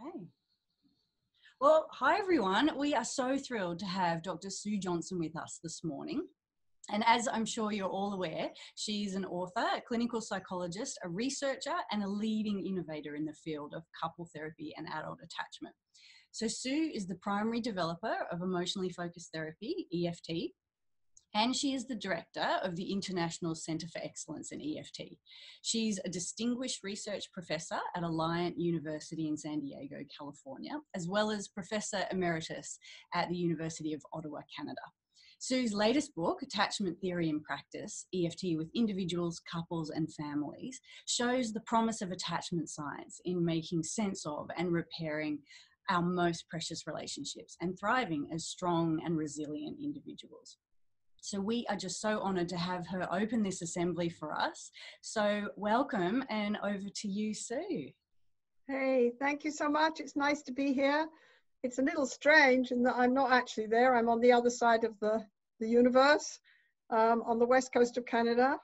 Okay. Well, hi everyone. We are so thrilled to have Dr. Sue Johnson with us this morning. And as I'm sure you're all aware, she's an author, a clinical psychologist, a researcher, and a leading innovator in the field of couple therapy and adult attachment. So, Sue is the primary developer of emotionally focused therapy, EFT, and she is the director of the International Centre for Excellence in EFT. She's a distinguished research professor at Alliant University in San Diego, California, as well as professor emeritus at the University of Ottawa, Canada. Sue's latest book, Attachment Theory and Practice EFT with Individuals, Couples, and Families, shows the promise of attachment science in making sense of and repairing our most precious relationships and thriving as strong and resilient individuals. So we are just so honoured to have her open this assembly for us. So welcome and over to you, Sue. Hey, thank you so much. It's nice to be here. It's a little strange in that I'm not actually there. I'm on the other side of the, the universe, um, on the west coast of Canada.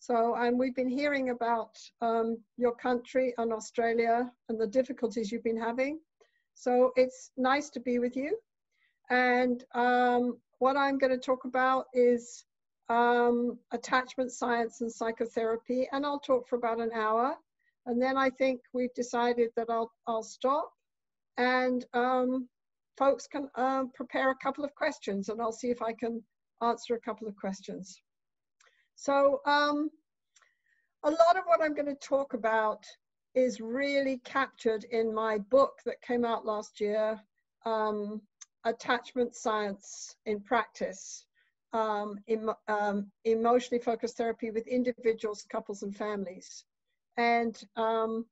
So um, we've been hearing about um, your country and Australia and the difficulties you've been having. So it's nice to be with you. And um, what I'm going to talk about is um, attachment science and psychotherapy, and I'll talk for about an hour. And then I think we've decided that I'll, I'll stop and um, folks can uh, prepare a couple of questions and I'll see if I can answer a couple of questions. So um, a lot of what I'm going to talk about is really captured in my book that came out last year, um, attachment science in practice, um, em um, emotionally focused therapy with individuals, couples, and families. And um,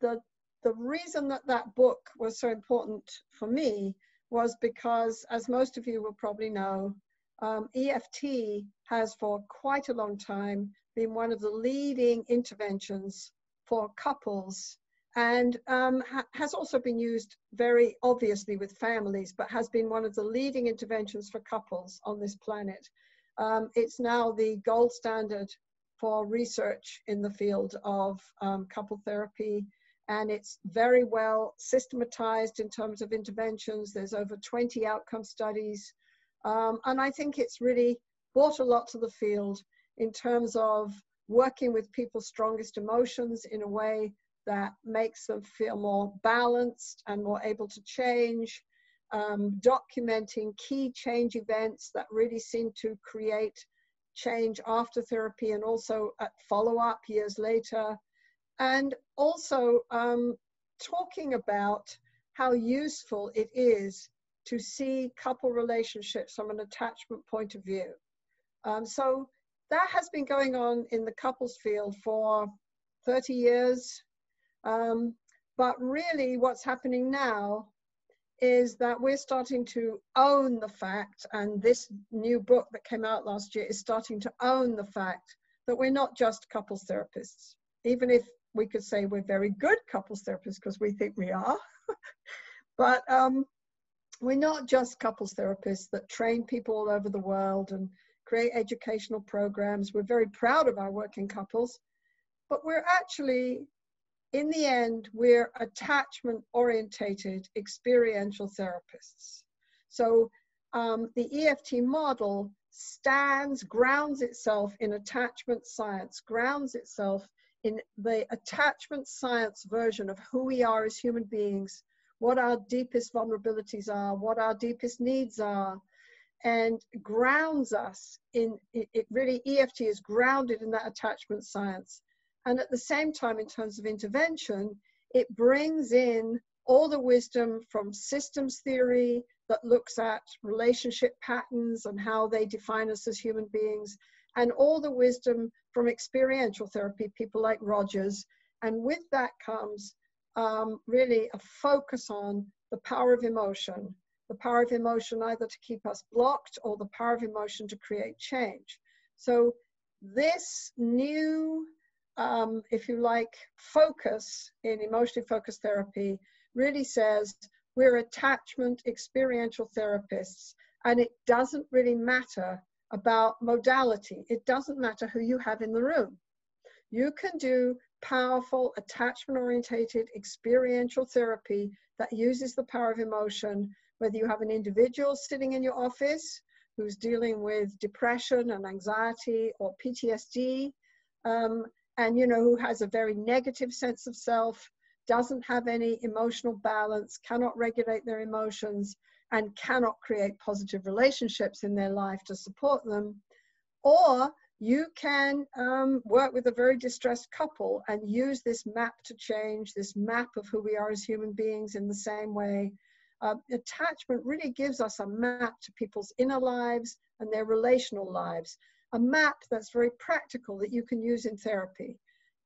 the, the reason that that book was so important for me was because, as most of you will probably know, um, EFT has for quite a long time been one of the leading interventions for couples and um, ha has also been used very obviously with families, but has been one of the leading interventions for couples on this planet. Um, it's now the gold standard for research in the field of um, couple therapy, and it's very well systematized in terms of interventions. There's over 20 outcome studies, um, and I think it's really brought a lot to the field in terms of working with people's strongest emotions in a way that makes them feel more balanced and more able to change, um, documenting key change events that really seem to create change after therapy and also at follow up years later. And also um, talking about how useful it is to see couple relationships from an attachment point of view. Um, so that has been going on in the couples field for 30 years, um, but really, what's happening now is that we're starting to own the fact, and this new book that came out last year is starting to own the fact that we're not just couples therapists, even if we could say we're very good couples therapists because we think we are. but um, we're not just couples therapists that train people all over the world and create educational programs. We're very proud of our work in couples, but we're actually in the end, we're attachment orientated experiential therapists. So um, the EFT model stands, grounds itself in attachment science, grounds itself in the attachment science version of who we are as human beings, what our deepest vulnerabilities are, what our deepest needs are, and grounds us in it, it really EFT is grounded in that attachment science and at the same time, in terms of intervention, it brings in all the wisdom from systems theory that looks at relationship patterns and how they define us as human beings, and all the wisdom from experiential therapy, people like Rogers. And with that comes um, really a focus on the power of emotion, the power of emotion either to keep us blocked or the power of emotion to create change. So this new um, if you like, focus in emotionally focused therapy really says we're attachment experiential therapists and it doesn't really matter about modality. It doesn't matter who you have in the room. You can do powerful attachment orientated experiential therapy that uses the power of emotion, whether you have an individual sitting in your office who's dealing with depression and anxiety or PTSD, um, and you know who has a very negative sense of self, doesn't have any emotional balance, cannot regulate their emotions, and cannot create positive relationships in their life to support them, or you can um, work with a very distressed couple and use this map to change, this map of who we are as human beings in the same way. Uh, attachment really gives us a map to people's inner lives and their relational lives, a map that's very practical that you can use in therapy,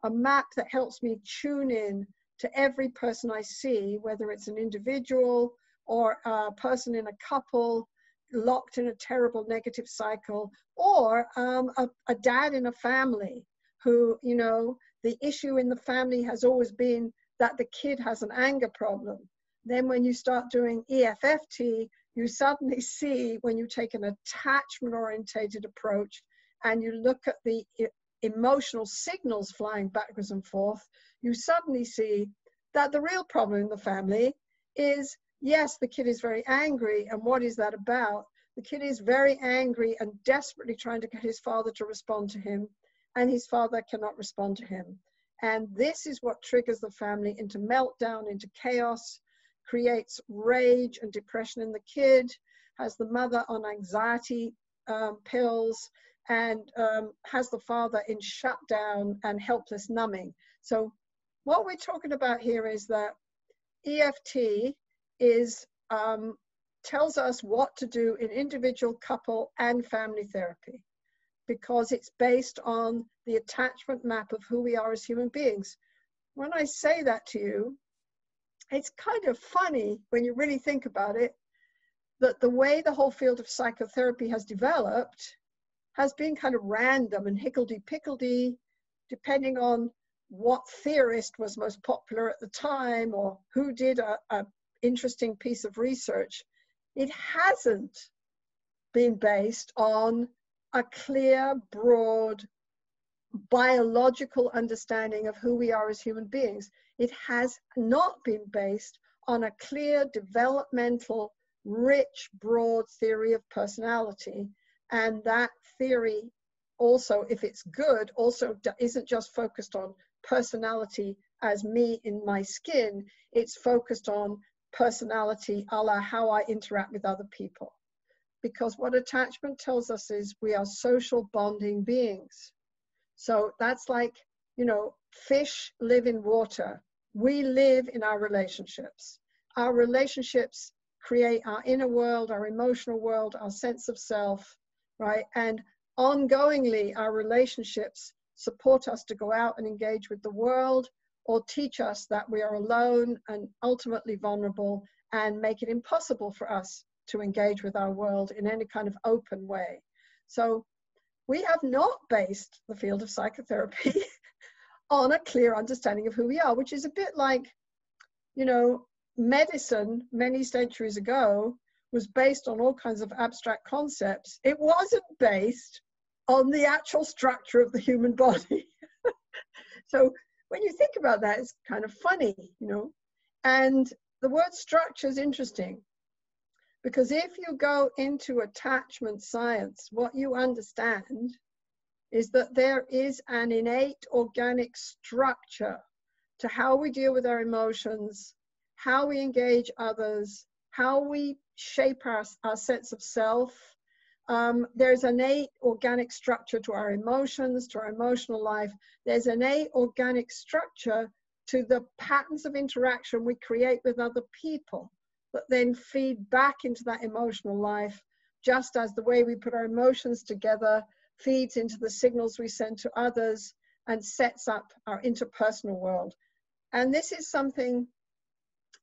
a map that helps me tune in to every person I see, whether it's an individual or a person in a couple locked in a terrible negative cycle, or um, a, a dad in a family who, you know, the issue in the family has always been that the kid has an anger problem. Then when you start doing EFFT, you suddenly see when you take an attachment orientated approach and you look at the emotional signals flying backwards and forth, you suddenly see that the real problem in the family is yes, the kid is very angry. And what is that about? The kid is very angry and desperately trying to get his father to respond to him, and his father cannot respond to him. And this is what triggers the family into meltdown, into chaos, creates rage and depression in the kid, has the mother on anxiety um, pills, and um, has the father in shutdown and helpless numbing. So, what we're talking about here is that EFT is um, tells us what to do in individual, couple, and family therapy because it's based on the attachment map of who we are as human beings. When I say that to you, it's kind of funny when you really think about it that the way the whole field of psychotherapy has developed has been kind of random and higgledy-piggledy, depending on what theorist was most popular at the time or who did a, a interesting piece of research, it hasn't been based on a clear, broad, biological understanding of who we are as human beings. It has not been based on a clear, developmental, rich, broad theory of personality. And that theory also, if it's good, also isn't just focused on personality as me in my skin, it's focused on personality a la how I interact with other people. Because what attachment tells us is we are social bonding beings. So that's like, you know, fish live in water. We live in our relationships. Our relationships create our inner world, our emotional world, our sense of self, right? And ongoingly, our relationships support us to go out and engage with the world or teach us that we are alone and ultimately vulnerable and make it impossible for us to engage with our world in any kind of open way. So we have not based the field of psychotherapy on a clear understanding of who we are, which is a bit like, you know, medicine many centuries ago was based on all kinds of abstract concepts. It wasn't based on the actual structure of the human body. so when you think about that, it's kind of funny, you know. And the word structure is interesting because if you go into attachment science, what you understand is that there is an innate organic structure to how we deal with our emotions, how we engage others, how we shape our, our sense of self, um, there's innate organic structure to our emotions, to our emotional life. There's an innate organic structure to the patterns of interaction we create with other people that then feed back into that emotional life, just as the way we put our emotions together feeds into the signals we send to others and sets up our interpersonal world. And this is something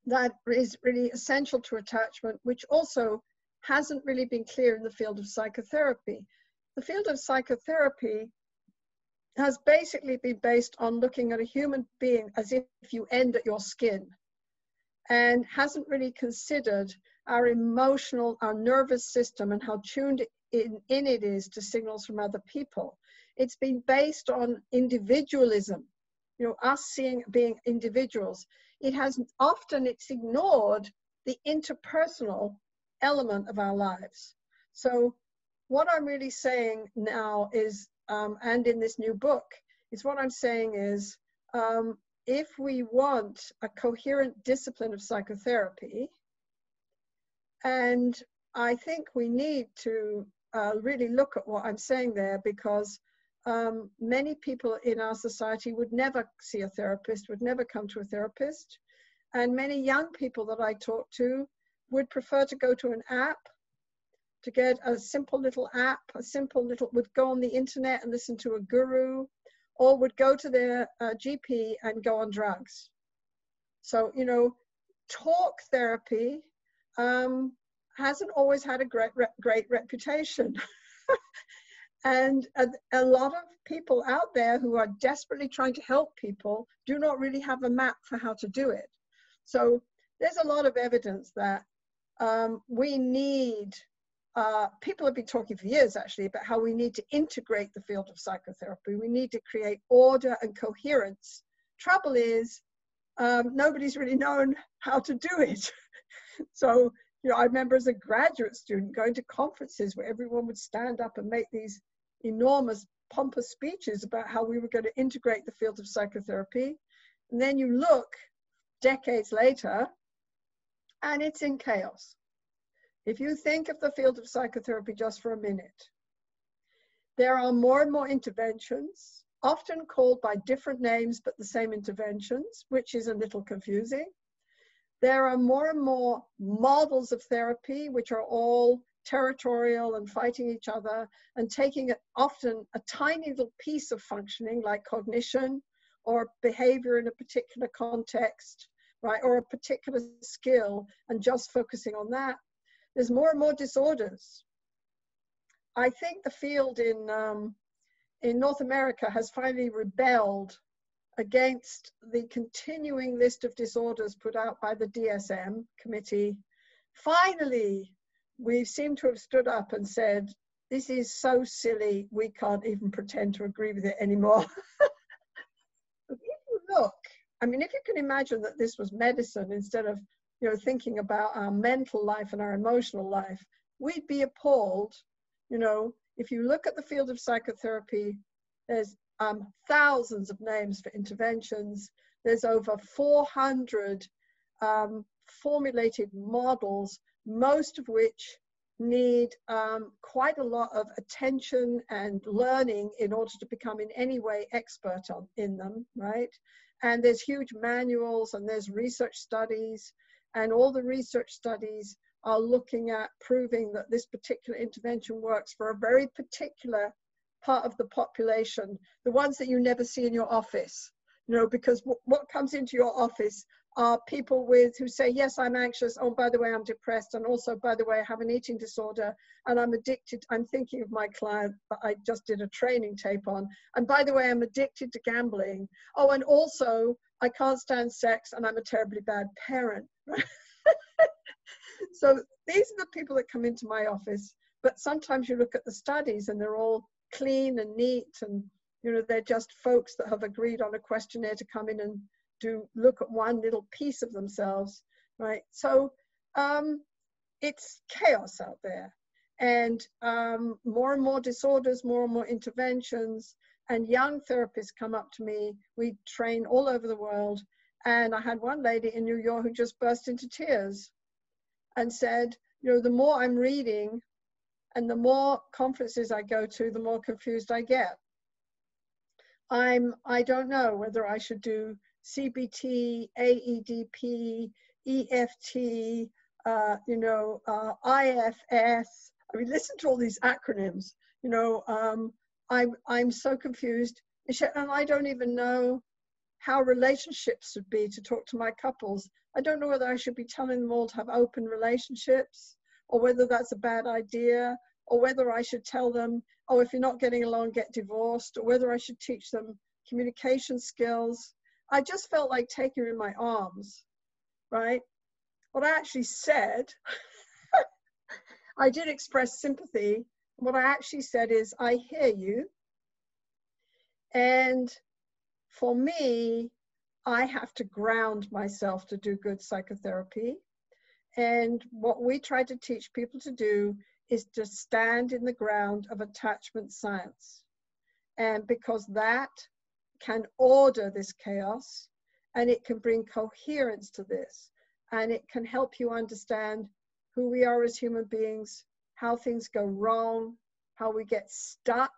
that is really essential to attachment, which also hasn't really been clear in the field of psychotherapy. The field of psychotherapy has basically been based on looking at a human being as if you end at your skin and hasn't really considered our emotional, our nervous system and how tuned in, in it is to signals from other people. It's been based on individualism you know, us seeing being individuals. It has often it's ignored the interpersonal element of our lives. So what I'm really saying now is, um, and in this new book, is what I'm saying is, um, if we want a coherent discipline of psychotherapy, and I think we need to uh, really look at what I'm saying there because um, many people in our society would never see a therapist, would never come to a therapist. And many young people that I talk to would prefer to go to an app, to get a simple little app, a simple little, would go on the internet and listen to a guru, or would go to their uh, GP and go on drugs. So, you know, talk therapy um, hasn't always had a great, great reputation. and a, a, lot of people out there who are desperately trying to help people do not really have a map for how to do it. So there's a lot of evidence that um, we need, uh, people have been talking for years actually about how we need to integrate the field of psychotherapy. We need to create order and coherence. Trouble is, um, nobody's really known how to do it. so, you know, I remember as a graduate student going to conferences where everyone would stand up and make these enormous pompous speeches about how we were going to integrate the field of psychotherapy. And then you look decades later and it's in chaos. If you think of the field of psychotherapy just for a minute, there are more and more interventions, often called by different names but the same interventions, which is a little confusing. There are more and more models of therapy, which are all territorial and fighting each other and taking often a tiny little piece of functioning like cognition or behavior in a particular context right, or a particular skill and just focusing on that. There's more and more disorders. I think the field in, um, in North America has finally rebelled against the continuing list of disorders put out by the DSM committee. Finally, we seem to have stood up and said, this is so silly, we can't even pretend to agree with it anymore. if you look I mean, if you can imagine that this was medicine instead of, you know, thinking about our mental life and our emotional life, we'd be appalled. You know, if you look at the field of psychotherapy, there's um, thousands of names for interventions. There's over 400 um, formulated models, most of which need um, quite a lot of attention and learning in order to become in any way expert on, in them, right? And there's huge manuals and there's research studies, and all the research studies are looking at proving that this particular intervention works for a very particular part of the population, the ones that you never see in your office. You know, because what comes into your office are people with who say, yes, I'm anxious. Oh, by the way, I'm depressed. And also, by the way, I have an eating disorder and I'm addicted. I'm thinking of my client that I just did a training tape on. And by the way, I'm addicted to gambling. Oh, and also I can't stand sex and I'm a terribly bad parent. so these are the people that come into my office. But sometimes you look at the studies and they're all clean and neat and you know they're just folks that have agreed on a questionnaire to come in and do look at one little piece of themselves, right? So um, it's chaos out there. And um, more and more disorders, more and more interventions, and young therapists come up to me. We train all over the world. And I had one lady in New York who just burst into tears and said, you know, the more I'm reading and the more conferences I go to, the more confused I get. I'm, I don't know whether I should do CBT, AEDP, EFT, uh, you know, uh, IFS. I mean, listen to all these acronyms. You know, um, I'm I'm so confused, and I don't even know how relationships should be to talk to my couples. I don't know whether I should be telling them all to have open relationships, or whether that's a bad idea, or whether I should tell them, oh, if you're not getting along, get divorced, or whether I should teach them communication skills I just felt like taking her in my arms, right? What I actually said, I did express sympathy. What I actually said is, I hear you. And for me, I have to ground myself to do good psychotherapy. And what we try to teach people to do is to stand in the ground of attachment science. And because that can order this chaos and it can bring coherence to this and it can help you understand who we are as human beings, how things go wrong, how we get stuck,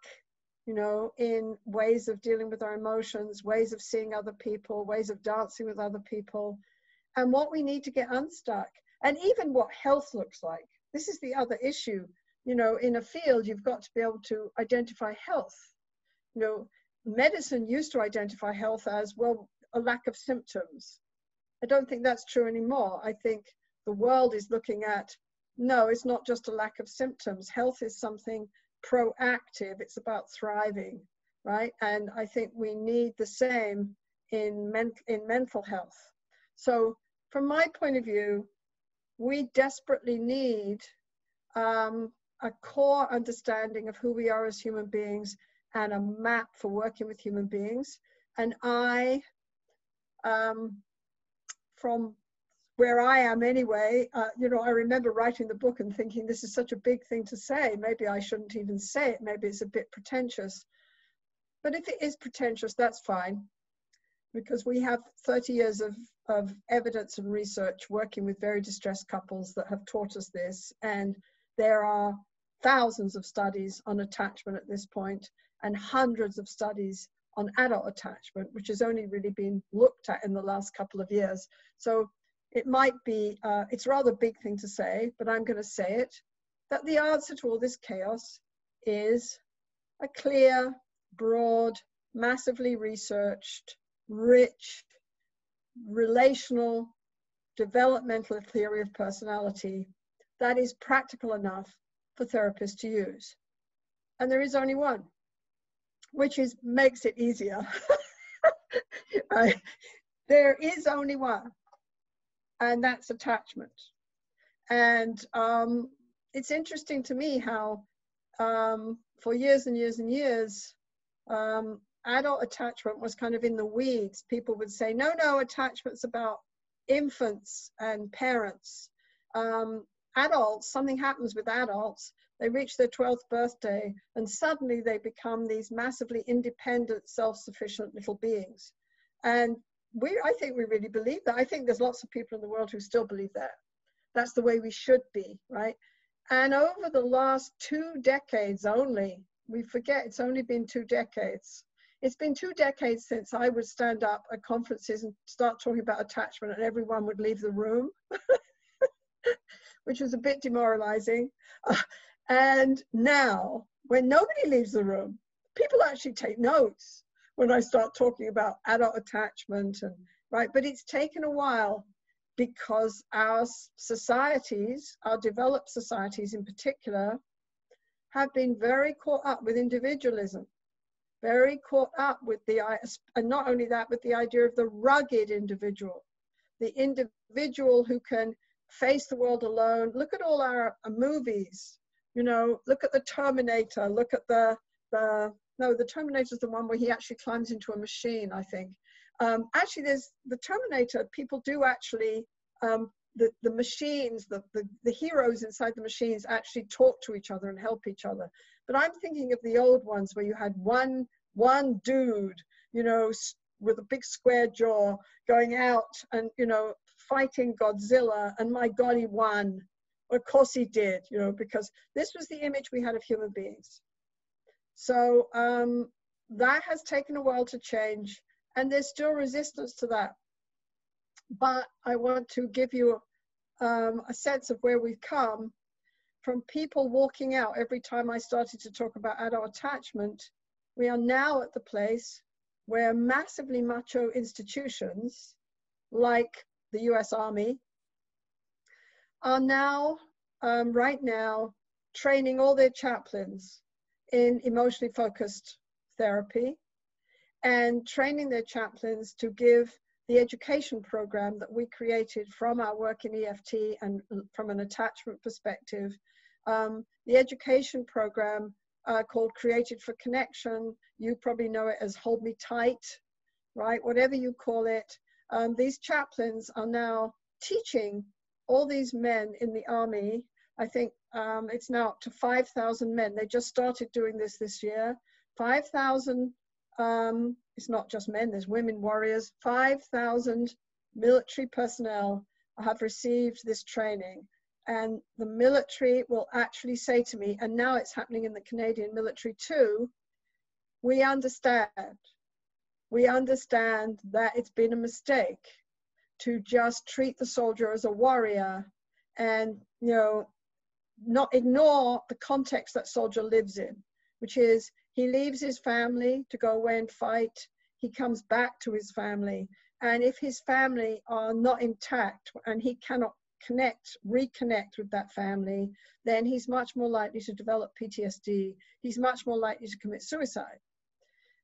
you know, in ways of dealing with our emotions, ways of seeing other people, ways of dancing with other people, and what we need to get unstuck, and even what health looks like. This is the other issue. You know, in a field, you've got to be able to identify health. You know, medicine used to identify health as, well, a lack of symptoms. I don't think that's true anymore. I think the world is looking at no, it's not just a lack of symptoms. Health is something proactive, it's about thriving, right? And I think we need the same in, men- in mental health. So, from my point of view, we desperately need um, a core understanding of who we are as human beings and a map for working with human beings. And I, um, from where I am anyway, uh, you know, I remember writing the book and thinking this is such a big thing to say. Maybe I shouldn't even say it. Maybe it's a bit pretentious. But if it is pretentious, that's fine because we have 30 years of, of evidence and research working with very distressed couples that have taught us this. And there are thousands of studies on attachment at this point and hundreds of studies on adult attachment, which has only really been looked at in the last couple of years. So it might be, uh, it's a rather big thing to say, but I'm going to say it, that the answer to all this chaos is a clear, broad, massively researched, rich, relational, developmental theory of personality that is practical enough for therapists to use. And there is only one, which is makes it easier. right? There is only one and that's attachment. And um, it's interesting to me how, um, for years and years and years, um, adult attachment was kind of in the weeds. People would say, no, no, attachment's about infants and parents. Um, adults, something happens with adults, they reach their 12th birthday and suddenly they become these massively independent, self sufficient little beings. And we I think we really believe that. I think there's lots of people in the world who still believe that. That's the way we should be, right? And over the last two decades only, we forget it's only been two decades. It's been two decades since I would stand up at conferences and start talking about attachment and everyone would leave the room, which was a bit demoralizing. Uh, and now, when nobody leaves the room, people actually take notes when I start talking about adult attachment and right, but it's taken a while because our societies, our developed societies in particular, have been very caught up with individualism, very caught up with the, and not only that, with the idea of the rugged individual, the individual who can face the world alone. Look at all our movies, you know, look at the Terminator, look at the, the no, the Terminator is the one where he actually climbs into a machine, I think. Um, actually, there's the Terminator, people do actually, um, the, the machines, the, the, the heroes inside the machines actually talk to each other and help each other. But I'm thinking of the old ones where you had one, one dude, you know, with a big square jaw going out and, you know, fighting Godzilla, and my God, he won. Of course he did, you know, because this was the image we had of human beings. So um, that has taken a while to change, and there's still resistance to that. But I want to give you um, a sense of where we've come from people walking out every time I started to talk about adult attachment. We are now at the place where massively macho institutions like the US Army are now, um, right now, training all their chaplains in emotionally focused therapy and training their chaplains to give the education program that we created from our work in EFT and from an attachment perspective. Um, the education program uh, called Created for Connection, you probably know it as Hold Me Tight, right? Whatever you call it. Um, these chaplains are now teaching all these men in the army. I think um, it's now up to 5,000 men. They just started doing this this year. 5,000, um, it's not just men, there's women warriors. 5,000 military personnel have received this training. And the military will actually say to me, and now it's happening in the Canadian military too, we understand. We understand that it's been a mistake to just treat the soldier as a warrior and, you know, not ignore the context that soldier lives in, which is he leaves his family to go away and fight. He comes back to his family. And if his family are not intact and he cannot connect, reconnect with that family, then he's much more likely to develop PTSD. He's much more likely to commit suicide.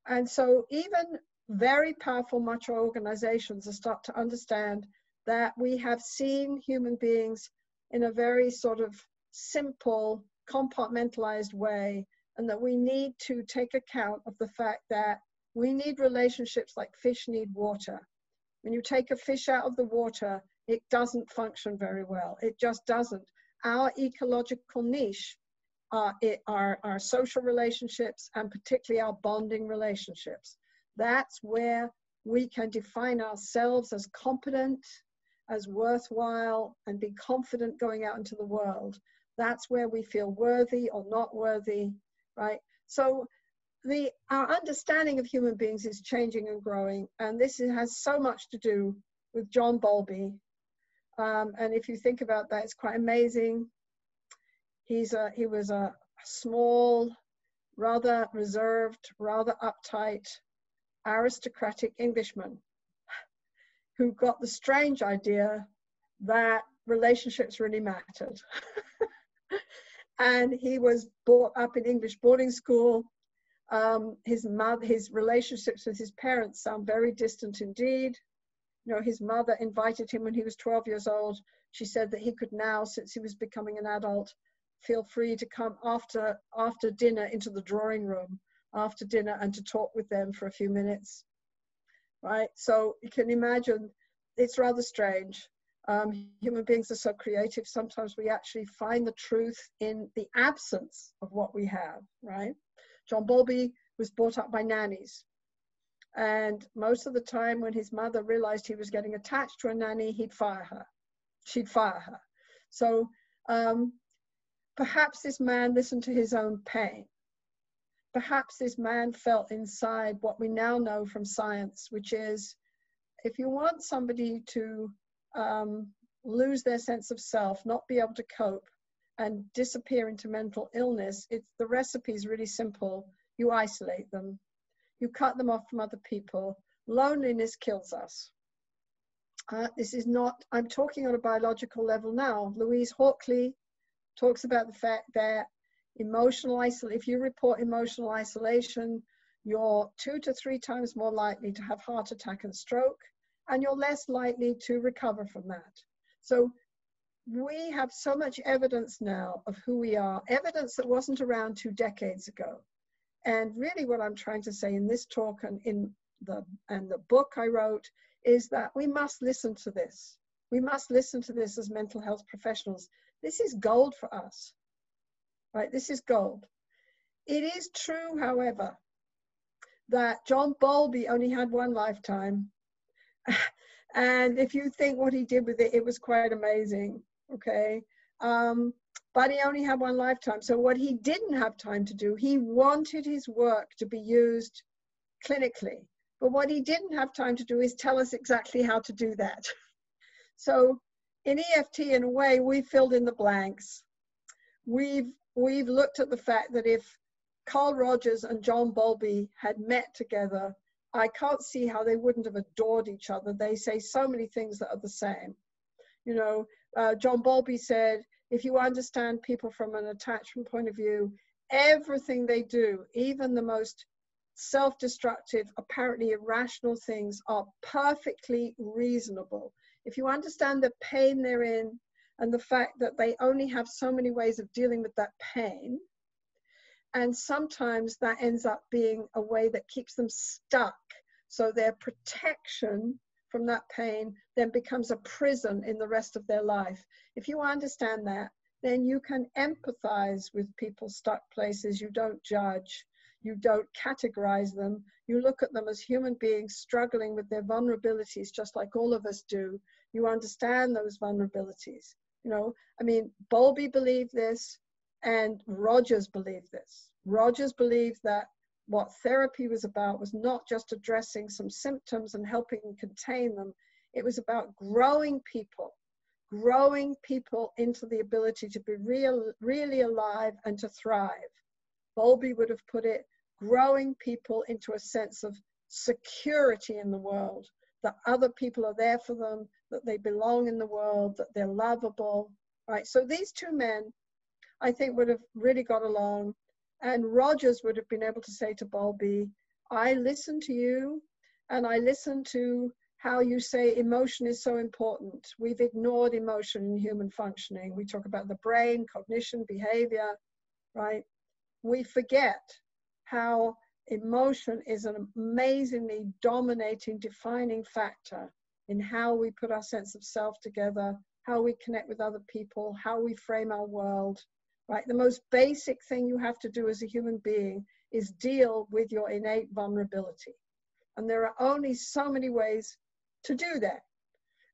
And so even very powerful macho organizations are start to understand that we have seen human beings in a very sort of simple, compartmentalized way, and that we need to take account of the fact that we need relationships like fish need water. When you take a fish out of the water, it doesn't function very well. It just doesn't. Our ecological niche are, it, are our social relationships and particularly our bonding relationships. That's where we can define ourselves as competent, as worthwhile, and be confident going out into the world. That's where we feel worthy or not worthy, right? So the our understanding of human beings is changing and growing, and this has so much to do with John Bowlby. Um, and if you think about that, it's quite amazing. He's a, he was a small, rather reserved, rather uptight, aristocratic Englishman who got the strange idea that relationships really mattered. and he was brought up in English boarding school. Um, his mother, his relationships with his parents sound very distant indeed. You know, his mother invited him when he was 12 years old. She said that he could now, since he was becoming an adult, feel free to come after after dinner into the drawing room after dinner and to talk with them for a few minutes. Right? So you can imagine it's rather strange. Um, human beings are so creative. Sometimes we actually find the truth in the absence of what we have, right? John Bowlby was brought up by nannies. And most of the time, when his mother realized he was getting attached to a nanny, he'd fire her. She'd fire her. So um, perhaps this man listened to his own pain. Perhaps this man felt inside what we now know from science, which is if you want somebody to um, lose their sense of self, not be able to cope, and disappear into mental illness, it's the recipe is really simple. You isolate them, you cut them off from other people. Loneliness kills us. Uh, this is not, I'm talking on a biological level now. Louise Hawkley talks about the fact that emotional isolation, if you report emotional isolation, you're two to three times more likely to have heart attack and stroke, and you're less likely to recover from that. So we have so much evidence now of who we are, evidence that wasn't around two decades ago. And really what I'm trying to say in this talk and in the and the book I wrote is that we must listen to this. We must listen to this as mental health professionals. This is gold for us. Right? This is gold. It is true, however, that John Bowlby only had one lifetime. and if you think what he did with it, it was quite amazing okay? Um, but he only had one lifetime. So what he didn't have time to do, he wanted his work to be used clinically. But what he didn't have time to do is tell us exactly how to do that. so in EFT, in a way, we filled in the blanks. We've, we've looked at the fact that if Carl Rogers and John Bowlby had met together, I can't see how they wouldn't have adored each other. They say so many things that are the same. You know, uh, John Bowlby said, if you understand people from an attachment point of view, everything they do, even the most self destructive, apparently irrational things, are perfectly reasonable. If you understand the pain they're in and the fact that they only have so many ways of dealing with that pain, and sometimes that ends up being a way that keeps them stuck So their protection from that pain then becomes a prison in the rest of their life. If you understand that, then you can empathize with people stuck places. You don't judge, you don't categorize them. You look at them as human beings struggling with their vulnerabilities, just like all of us do. You understand those vulnerabilities. You know, I mean, Bowlby believed this, and Rogers believed this. Rogers believed that what therapy was about was not just addressing some symptoms and helping contain them, it was about growing people, growing people into the ability to be real, really alive and to thrive. Bowlby would have put it growing people into a sense of security in the world, that other people are there for them, that they belong in the world, that they're lovable, right? So these two men, I think, would have really got along and Rogers would have been able to say to Bowlby, I listen to you and I listen to how you say emotion is so important. We've ignored emotion in human functioning. We talk about the brain, cognition, behavior, right? We forget how emotion is an amazingly dominating, defining factor in how we put our sense of self together, how we connect with other people, how we frame our world, right? The most basic thing you have to do as a human being is deal with your innate vulnerability. And there are only so many ways to do that.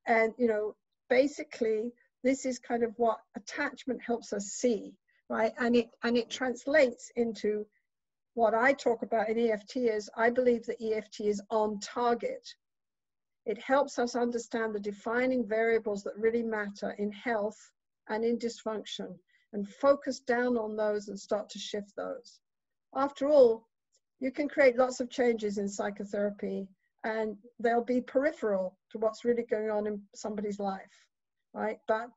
And, you know, basically, this is kind of what attachment helps us see, right? And it, and it translates into what I talk about in EFT is I believe that EFT is on target. It helps us understand the defining variables that really matter in health and in dysfunction and focus down on those and start to shift those. After all, you can create lots of changes in psychotherapy and they'll be peripheral to what's really going on in somebody's life, right? But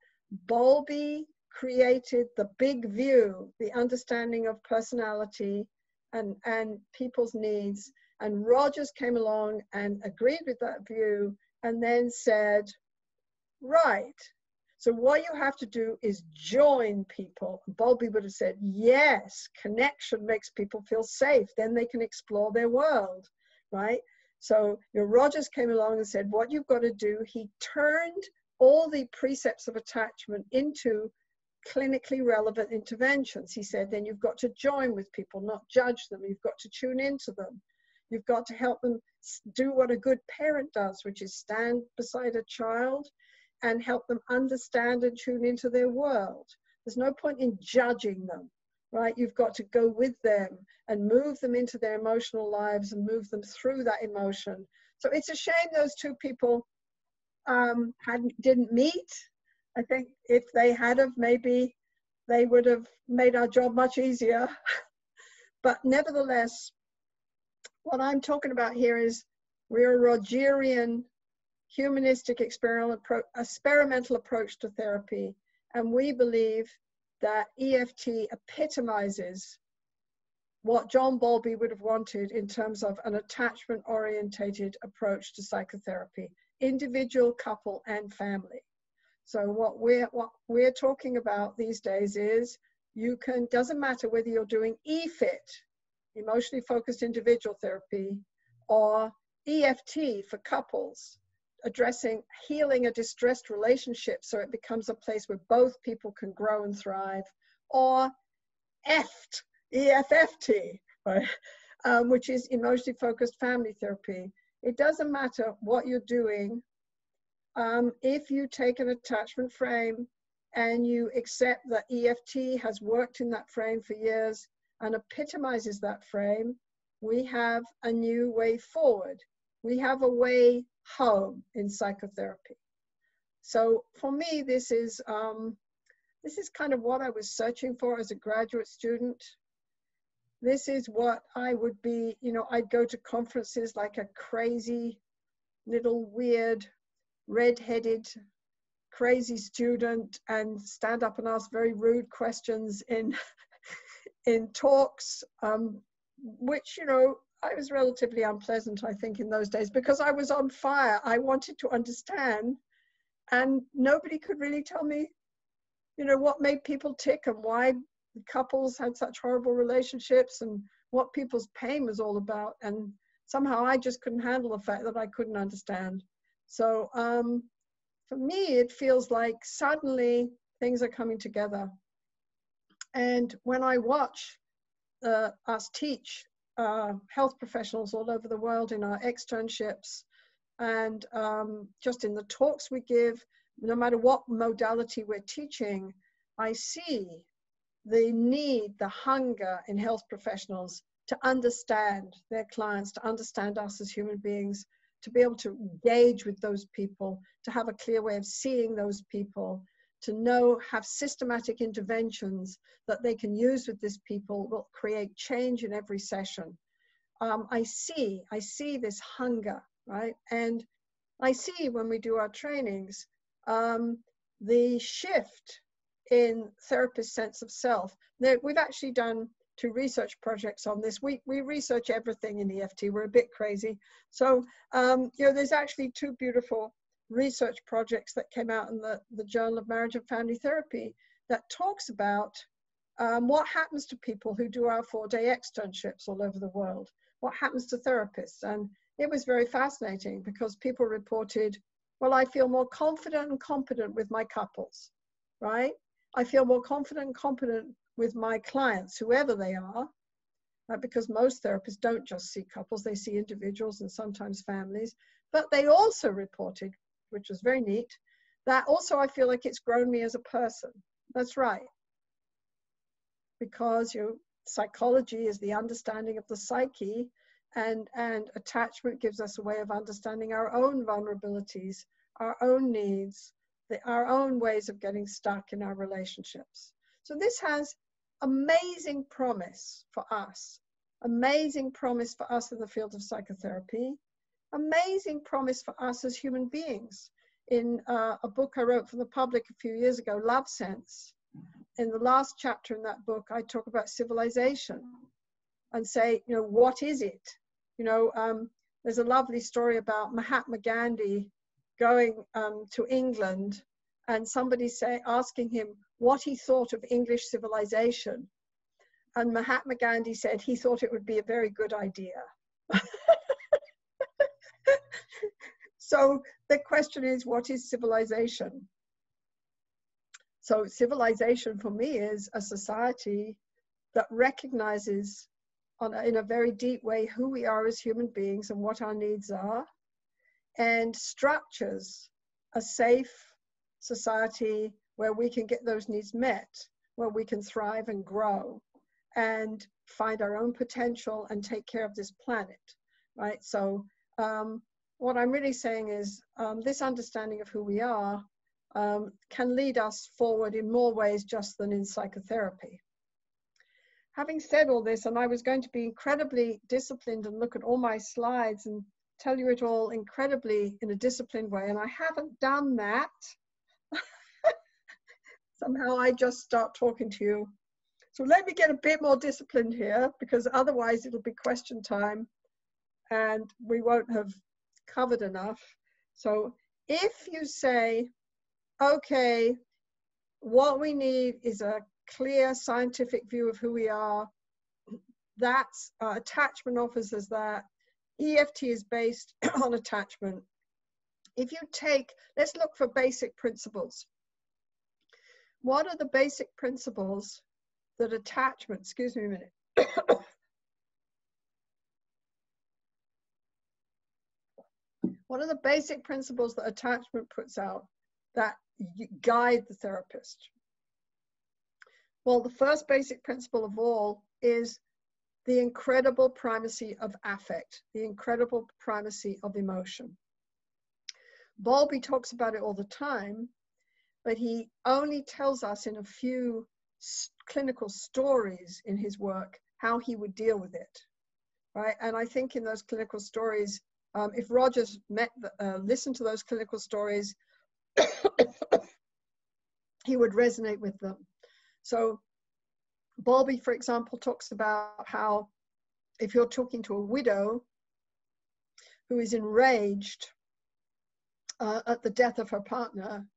Bowlby created the big view, the understanding of personality and, and people's needs. And Rogers came along and agreed with that view and then said, right, so what you have to do is join people. Bowlby would have said, yes, connection makes people feel safe. Then they can explore their world, right? So your Rogers came along and said, what you've got to do, he turned all the precepts of attachment into clinically relevant interventions. He said, then you've got to join with people, not judge them. You've got to tune into them. You've got to help them do what a good parent does, which is stand beside a child and help them understand and tune into their world. There's no point in judging them, right? You've got to go with them and move them into their emotional lives and move them through that emotion. So it's a shame those two people um, hadn't didn't meet. I think if they had have, maybe they would have made our job much easier. but nevertheless, what I'm talking about here is we're a Rogerian humanistic experiential approach to therapy. And we believe that EFT epitomizes what John Bowlby would have wanted in terms of an attachment orientated approach to psychotherapy, individual, couple, and family. So what we're what we're talking about these days is you can doesn't matter whether you're doing EFIT, emotionally focused individual therapy, or EFT for couples, addressing healing a distressed relationship so it becomes a place where both people can grow and thrive, or EFT, EFFT, right? um, which is emotionally focused family therapy. It doesn't matter what you're doing. Um, if you take an attachment frame and you accept that EFT has worked in that frame for years and epitomizes that frame, we have a new way forward. We have a way home in psychotherapy. So for me, this is um, this is kind of what I was searching for as a graduate student. This is what I would be, you know, I'd go to conferences like a crazy little weird red-headed crazy student and stand up and ask very rude questions in in talks um, which you know I was relatively unpleasant, I think, in those days because I was on fire. I wanted to understand, and nobody could really tell me, you know, what made people tick and why couples had such horrible relationships and what people's pain was all about. And somehow I just couldn't handle the fact that I couldn't understand. So um, for me, it feels like suddenly things are coming together. And when I watch uh, us teach uh, health professionals all over the world in our externships and um, just in the talks we give, no matter what modality we're teaching, I see the need, the hunger in health professionals to understand their clients, to understand us as human beings, to be able to engage with those people, to have a clear way of seeing those people, to know, have systematic interventions that they can use with these people will create change in every session. Um, I see, I see this hunger, right? And I see when we do our trainings, um, the shift in therapist sense of self. Now, we've actually done two research projects on this. We, we research everything in EFT. We're a bit crazy. So, um, you know, there's actually two beautiful research projects that came out in the, the Journal of Marriage and Family Therapy that talks about um, what happens to people who do our four-day externships all over the world. What happens to therapists? And it was very fascinating because people reported, well, I feel more confident and competent with my couples, right? I feel more confident and competent with my clients, whoever they are, because most therapists don't just see couples, they see individuals and sometimes families. But they also reported, which was very neat, that also I feel like it's grown me as a person. That's right. Because you know, psychology is the understanding of the psyche and, and attachment gives us a way of understanding our own vulnerabilities, our own needs, the, our own ways of getting stuck in our relationships. So this has amazing promise for us, amazing promise for us in the field of psychotherapy, amazing promise for us as human beings. In uh, a book I wrote for the public a few years ago, Love Sense, in the last chapter in that book, I talk about civilization and say, you know, what is it? You know, um, there's a lovely story about Mahatma Gandhi going um, to England and somebody say, asking him what he thought of English civilization. And Mahatma Gandhi said he thought it would be a very good idea. So the question is, what is civilization? So civilization for me is a society that recognizes a, in a very deep way who we are as human beings and what our needs are and structures a safe society where we can get those needs met, where we can thrive and grow and find our own potential and take care of this planet, right? So um, what I'm really saying is um, this understanding of who we are um, can lead us forward in more ways just than in psychotherapy. Having said all this, and I was going to be incredibly disciplined and look at all my slides and tell you it all incredibly in a disciplined way. And I haven't done that. Somehow I just start talking to you. So let me get a bit more disciplined here because otherwise it'll be question time and we won't have covered enough. So if you say, okay, what we need is a clear scientific view of who we are, that's uh, attachment offers us that EFT is based on attachment. If you take, let's look for basic principles. What are the basic principles that attachment, excuse me a minute. What are the basic principles that attachment puts out that guide the therapist? Well, the first basic principle of all is the incredible primacy of affect, the incredible primacy of emotion. Bowlby talks about it all the time, but he only tells us in a few clinical stories in his work how he would deal with it, right? And I think in those clinical stories, um, if Rogers met, uh, listened to those clinical stories, he would resonate with them. So Bowlby, for example, talks about how if you're talking to a widow who is enraged uh, at the death of her partner,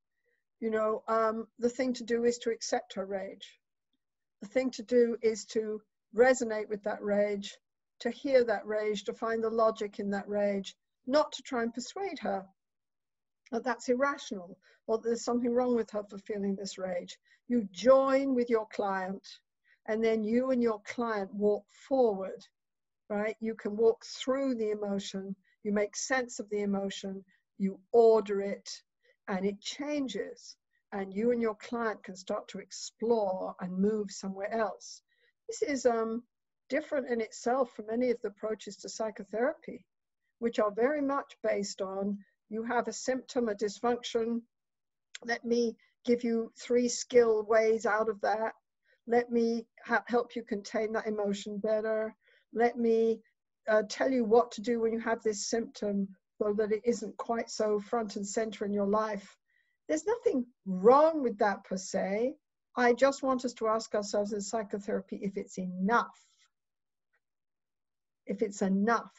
you know, um, the thing to do is to accept her rage. The thing to do is to resonate with that rage to hear that rage, to find the logic in that rage, not to try and persuade her that that's irrational or that there's something wrong with her for feeling this rage. You join with your client and then you and your client walk forward, right? You can walk through the emotion, you make sense of the emotion, you order it, and it changes. And you and your client can start to explore and move somewhere else. This is um, different in itself from any of the approaches to psychotherapy, which are very much based on you have a symptom, a dysfunction. Let me give you three skill ways out of that. Let me ha- help you contain that emotion better. Let me uh, tell you what to do when you have this symptom so that it isn't quite so front and center in your life. There's nothing wrong with that per se. I just want us to ask ourselves in psychotherapy if it's enough. If it's enough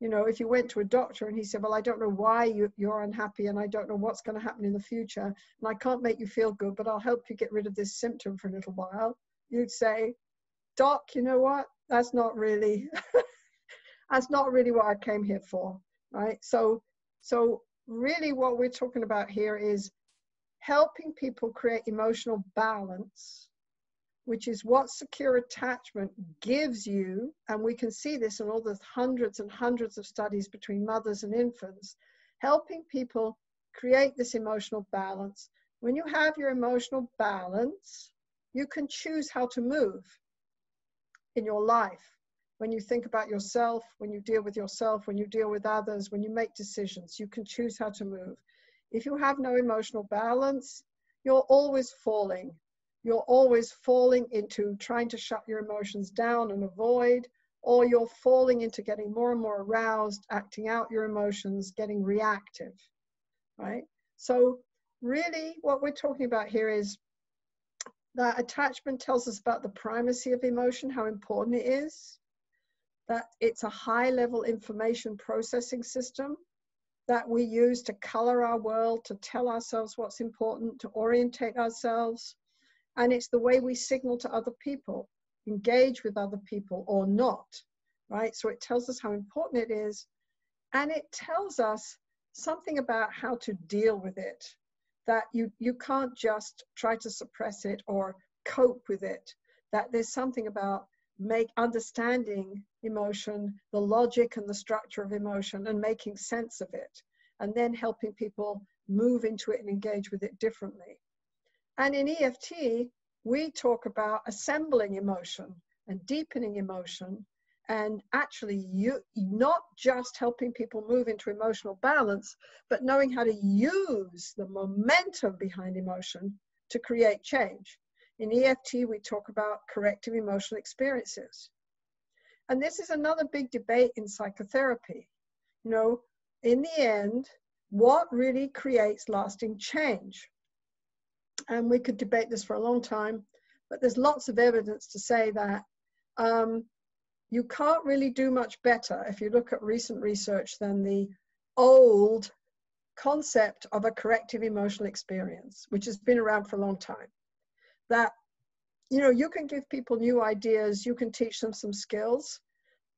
you know, if you went to a doctor and he said, Well, I don't know why you, you're unhappy and I don't know what's going to happen in the future, and I can't make you feel good, but I'll help you get rid of this symptom for a little while, you'd say, Doc, you know what? That's not really that's not really what I came here for. Right. So so really what we're talking about here is helping people create emotional balance which is what secure attachment gives you. And we can see this in all the hundreds and hundreds of studies between mothers and infants, helping people create this emotional balance. When you have your emotional balance, you can choose how to move in your life. When you think about yourself, when you deal with yourself, when you deal with others, when you make decisions, you can choose how to move. If you have no emotional balance, you're always falling you're always falling into trying to shut your emotions down and avoid, or you're falling into getting more and more aroused, acting out your emotions, getting reactive, right? So, really, what we're talking about here is that attachment tells us about the primacy of emotion, how important it is, that it's a high level information processing system that we use to color our world, to tell ourselves what's important, to orientate ourselves, and it's the way we signal to other people, engage with other people or not, right? So it tells us how important it is. And it tells us something about how to deal with it, that you, you can't just try to suppress it or cope with it, that there's something about make understanding emotion, the logic and the structure of emotion, and making sense of it, and then helping people move into it and engage with it differently. And in EFT, we talk about assembling emotion and deepening emotion and actually you not just helping people move into emotional balance but knowing how to use the momentum behind emotion to create change. In eft we talk about corrective emotional experiences. And this is another big debate in psychotherapy. You know in the end what really creates lasting change and we could debate this for a long time, but there's lots of evidence to say that um, you can't really do much better if you look at recent research than the old concept of a corrective emotional experience, which has been around for a long time. That, you know, you can give people new ideas, you can teach them some skills.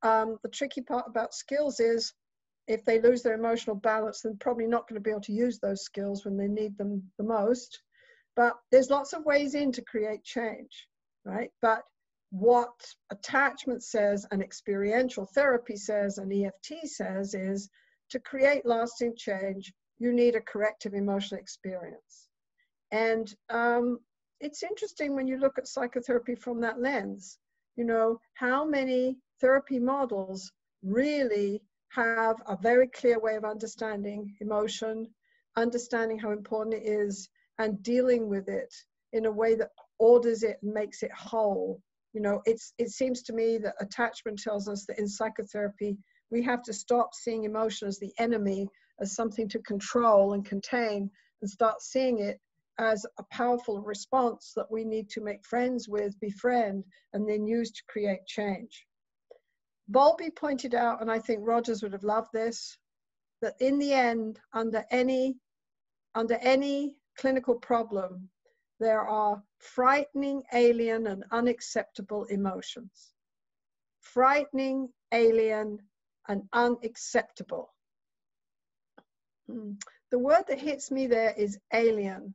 Um, the tricky part about skills is if they lose their emotional balance, they're probably not going to be able to use those skills when they need them the most. But there's lots of ways in to create change, right? But what attachment says and experiential therapy says and EFT says is to create lasting change, you need a corrective emotional experience. And um, it's interesting when you look at psychotherapy from that lens, you know, how many therapy models really have a very clear way of understanding emotion, understanding how important it is and dealing with it in a way that orders it and makes it whole. You know, it's it seems to me that attachment tells us that in psychotherapy we have to stop seeing emotion as the enemy, as something to control and contain, and start seeing it as a powerful response that we need to make friends with, befriend, and then use to create change. Bowlby pointed out, and I think Rogers would have loved this, that in the end, under any under any clinical problem, there are frightening, alien, and unacceptable emotions. frightening, alien, and unacceptable. Hmm. The word that hits me there is alien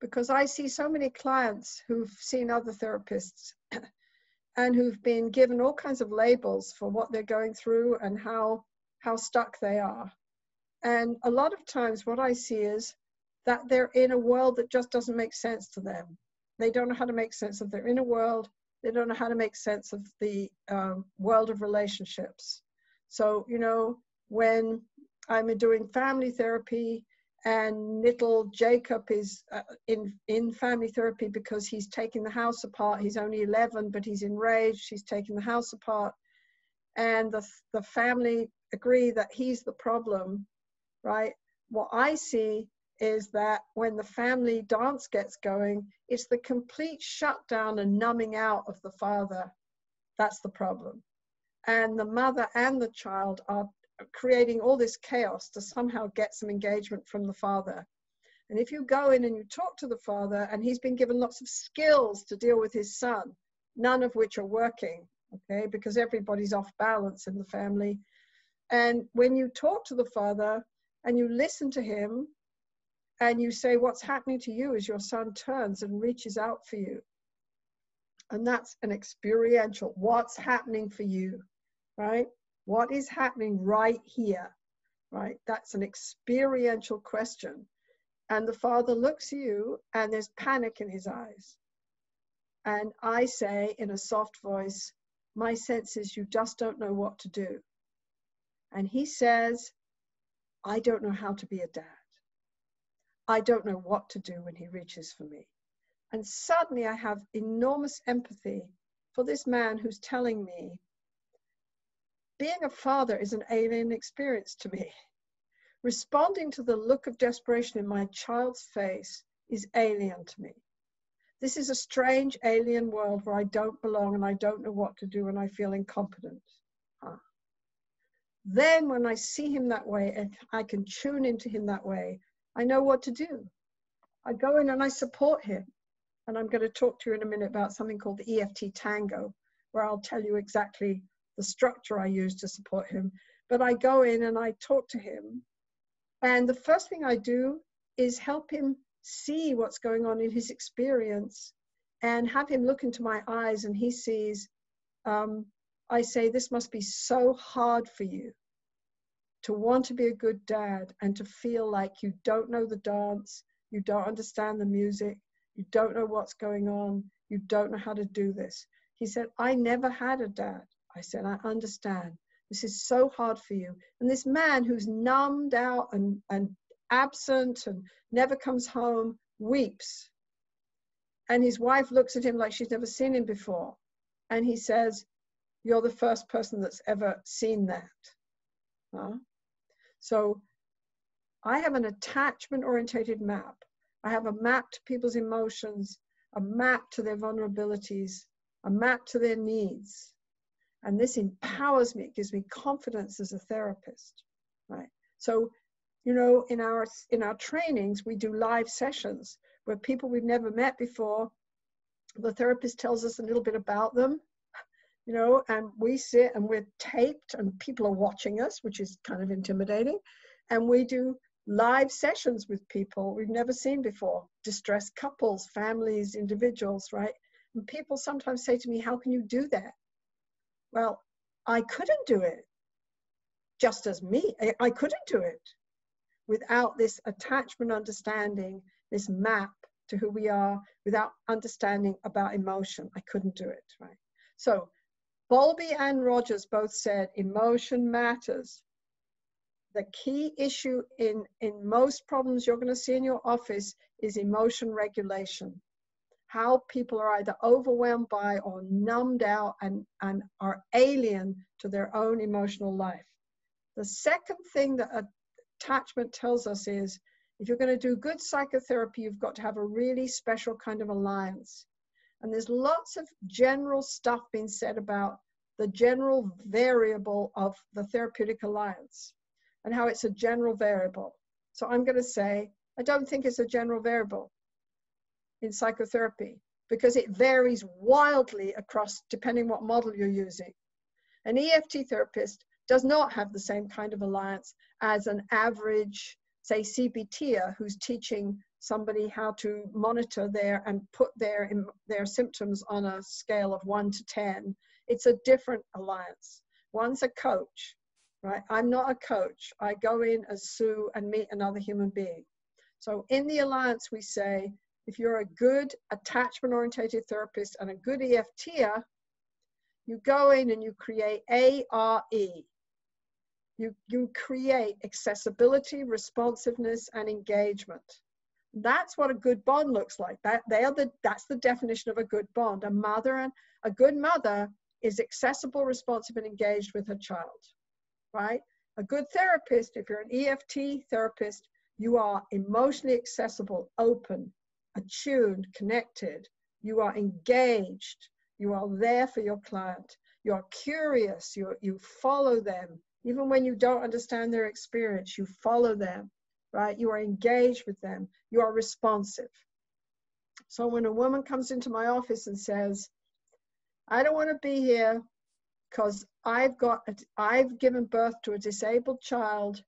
because I see so many clients who've seen other therapists and who've been given all kinds of labels for what they're going through and how how stuck they are. And a lot of times what I see is that they're in a world that just doesn't make sense to them. They don't know how to make sense of their inner world. They don't know how to make sense of the um, world of relationships. So, you know, when I'm doing family therapy and little Jacob is uh, in in family therapy because he's taking the house apart. He's only 11, but he's enraged. He's taking the house apart, and the the family agree that he's the problem, right? What I see is that when the family dance gets going, it's the complete shutdown and numbing out of the father. That's the problem. And the mother and the child are creating all this chaos to somehow get some engagement from the father. And if you go in and you talk to the father, and he's been given lots of skills to deal with his son, none of which are working, okay, because everybody's off balance in the family. And when you talk to the father and you listen to him and you say, What's happening to you as your son turns and reaches out for you? And that's an experiential, what's happening for you, right? What is happening right here? Right? That's an experiential question. And the father looks at you and there's panic in his eyes. And I say in a soft voice, My sense is you just don't know what to do. And he says, I don't know how to be a dad. I don't know what to do when he reaches for me. And suddenly I have enormous empathy for this man who's telling me being a father is an alien experience to me. Responding to the look of desperation in my child's face is alien to me. This is a strange alien world where I don't belong and I don't know what to do and I feel incompetent. Huh. Then, when I see him that way and I can tune into him that way, I know what to do. I go in and I support him. And I'm going to talk to you in a minute about something called the EFT Tango, where I'll tell you exactly the structure I use to support him. But I go in and I talk to him. And the first thing I do is help him see what's going on in his experience and have him look into my eyes and he sees, um, I say, this must be so hard for you to want to be a good dad and to feel like you don't know the dance, you don't understand the music, you don't know what's going on, you don't know how to do this. He said, I never had a dad. I said, I understand. This is so hard for you. And this man who's numbed out and, and absent and never comes home weeps. And his wife looks at him like she's never seen him before. And he says, You're the first person that's ever seen that. Huh? So I have an attachment orientated map. I have a map to people's emotions, a map to their vulnerabilities, a map to their needs. And this empowers me. It gives me confidence as a therapist right? So you know in our in our trainings we do live sessions where people we've never met before the therapist tells us a little bit about them you know and we sit and we're taped and people are watching us which is kind of intimidating and we do live sessions with people we've never seen before distressed couples families individuals right and people sometimes say to me how can you do that well, I couldn't do it just as me. I couldn't do it without this attachment understanding, this map to who we are, without understanding about emotion. I couldn't do it, right? So Bowlby and Rogers both said emotion matters. The key issue in, in most problems you're going to see in your office is emotion regulation how people are either overwhelmed by or numbed out and, and are alien to their own emotional life. The second thing that attachment tells us is if you're going to do good psychotherapy, you've got to have a really special kind of alliance. And there's lots of general stuff being said about the general variable of the therapeutic alliance and how it's a general variable. So I'm going to say, I don't think it's a general variable in psychotherapy because it varies wildly across depending what model you're using. An EFT therapist does not have the same kind of alliance as an average, say, CBTer who's teaching somebody how to monitor their and put their their symptoms on a scale of one to ten. It's a different alliance. One's a coach, right? I'm not a coach. I go in as Sue and meet another human being. So in the alliance, we say if you're a good attachment orientated therapist and a good EFTer, you go in and you create ARE. You, you create accessibility, responsiveness, and engagement. That's what a good bond looks like. That they are the that's the definition of a good bond. A mother and a good mother is accessible, responsive, and engaged with her child. Right? A good therapist, if you're an EFT therapist, you are emotionally accessible, open, attuned, connected. You are engaged. You are there for your client. You are curious. You, you follow them. Even when you don't understand their experience, you follow them, right? You are engaged with them. You are responsive. So when a woman comes into my office and says, I don't want to be here because I've got, a, I've given birth to a disabled child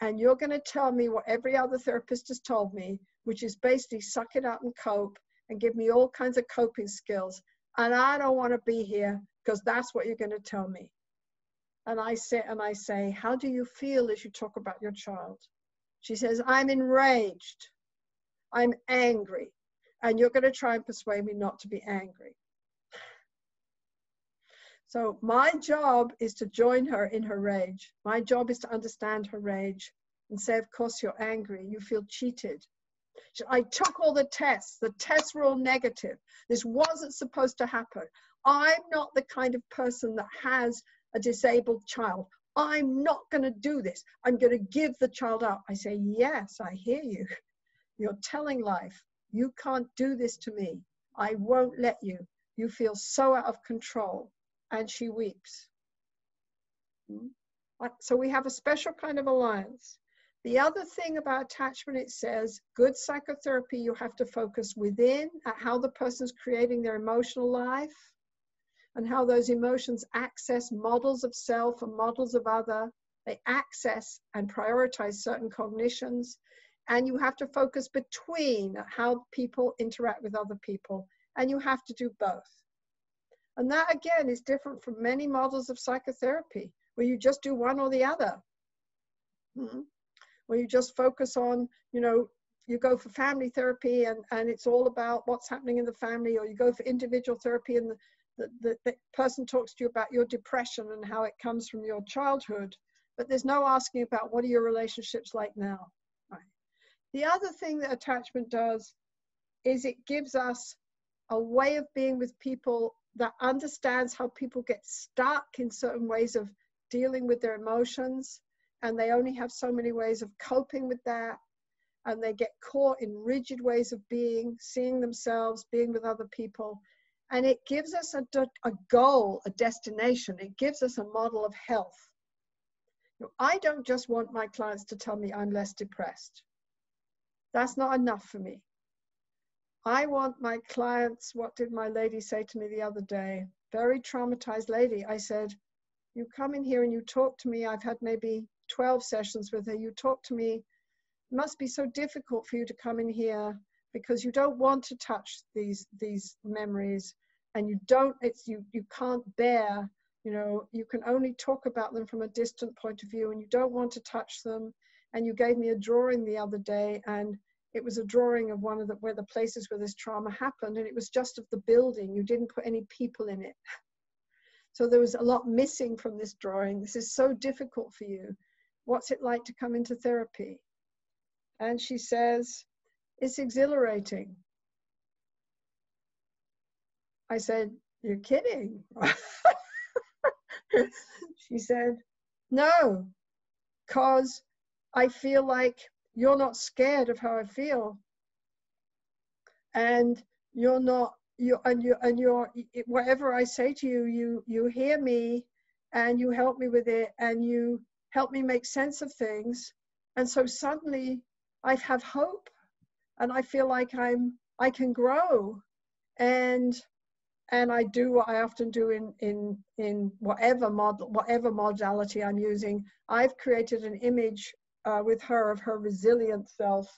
and you're going to tell me what every other therapist has told me, which is basically suck it up and cope and give me all kinds of coping skills. And I don't want to be here because that's what you're going to tell me. And I sit and I say, How do you feel as you talk about your child? She says, I'm enraged. I'm angry. And you're going to try and persuade me not to be angry. So my job is to join her in her rage. My job is to understand her rage and say, of course, you're angry. You feel cheated. I took all the tests. The tests were all negative. This wasn't supposed to happen. I'm not the kind of person that has a disabled child. I'm not going to do this. I'm going to give the child up. I say, yes, I hear you. You're telling life, you can't do this to me. I won't let you. You feel so out of control and she weeps. Hmm? So we have a special kind of alliance. The other thing about attachment, it says good psychotherapy, you have to focus within at how the person's creating their emotional life and how those emotions access models of self and models of other. They access and prioritize certain cognitions. And you have to focus between how people interact with other people. And you have to do both. And that again is different from many models of psychotherapy where you just do one or the other. Mm-hmm. Where you just focus on, you know, you go for family therapy and, and it's all about what's happening in the family, or you go for individual therapy and the, the, the, the person talks to you about your depression and how it comes from your childhood. But there's no asking about what are your relationships like now. Right. The other thing that attachment does is it gives us a way of being with people that understands how people get stuck in certain ways of dealing with their emotions and they only have so many ways of coping with that and they get caught in rigid ways of being seeing themselves being with other people and it gives us a, a goal a destination it gives us a model of health i don't just want my clients to tell me i'm less depressed that's not enough for me I want my clients, what did my lady say to me the other day? Very traumatized lady. I said, You come in here and you talk to me. I've had maybe 12 sessions with her. You talk to me. It must be so difficult for you to come in here because you don't want to touch these these memories and you don't it's you you can't bear you know you can only talk about them from a distant point of view and you don't want to touch them. And you gave me a drawing the other day and it was a drawing of one of the where the places where this trauma happened and it was just of the building. You didn't put any people in it. So there was a lot missing from this drawing. This is so difficult for you. What's it like to come into therapy? And she says it's exhilarating i said you're kidding she said no because i feel like you're not scared of how I feel. And you're not you and you and you're whatever I say to you, you you hear me and you help me with it and you help me make sense of things. And so suddenly I have hope and I feel like I'm I can grow and and I do what I often do in in in whatever model whatever modality I'm using. I've created an image uh, with her of her resilient self,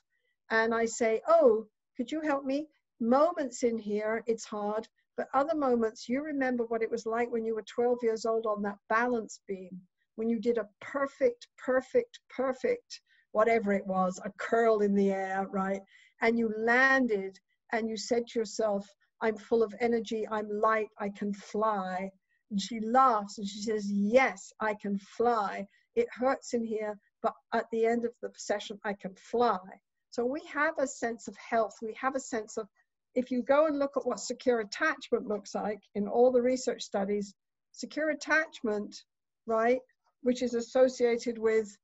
and I say, "Oh, could you help me?" Moments in here, it's hard, but other moments, you remember what it was like when you were 12 years old on that balance beam, when you did a perfect, perfect, perfect, whatever it was, a curl in the air, right? And you landed, and you said to yourself, I'm full of energy, I'm light, I can fly. And she laughs and she says, Yes, I can fly. It hurts in here, but at the end of the session, I can fly. So we have a sense of health. We have a sense of, if you go and look at what secure attachment looks like in all the research studies, secure attachment, right, which is associated with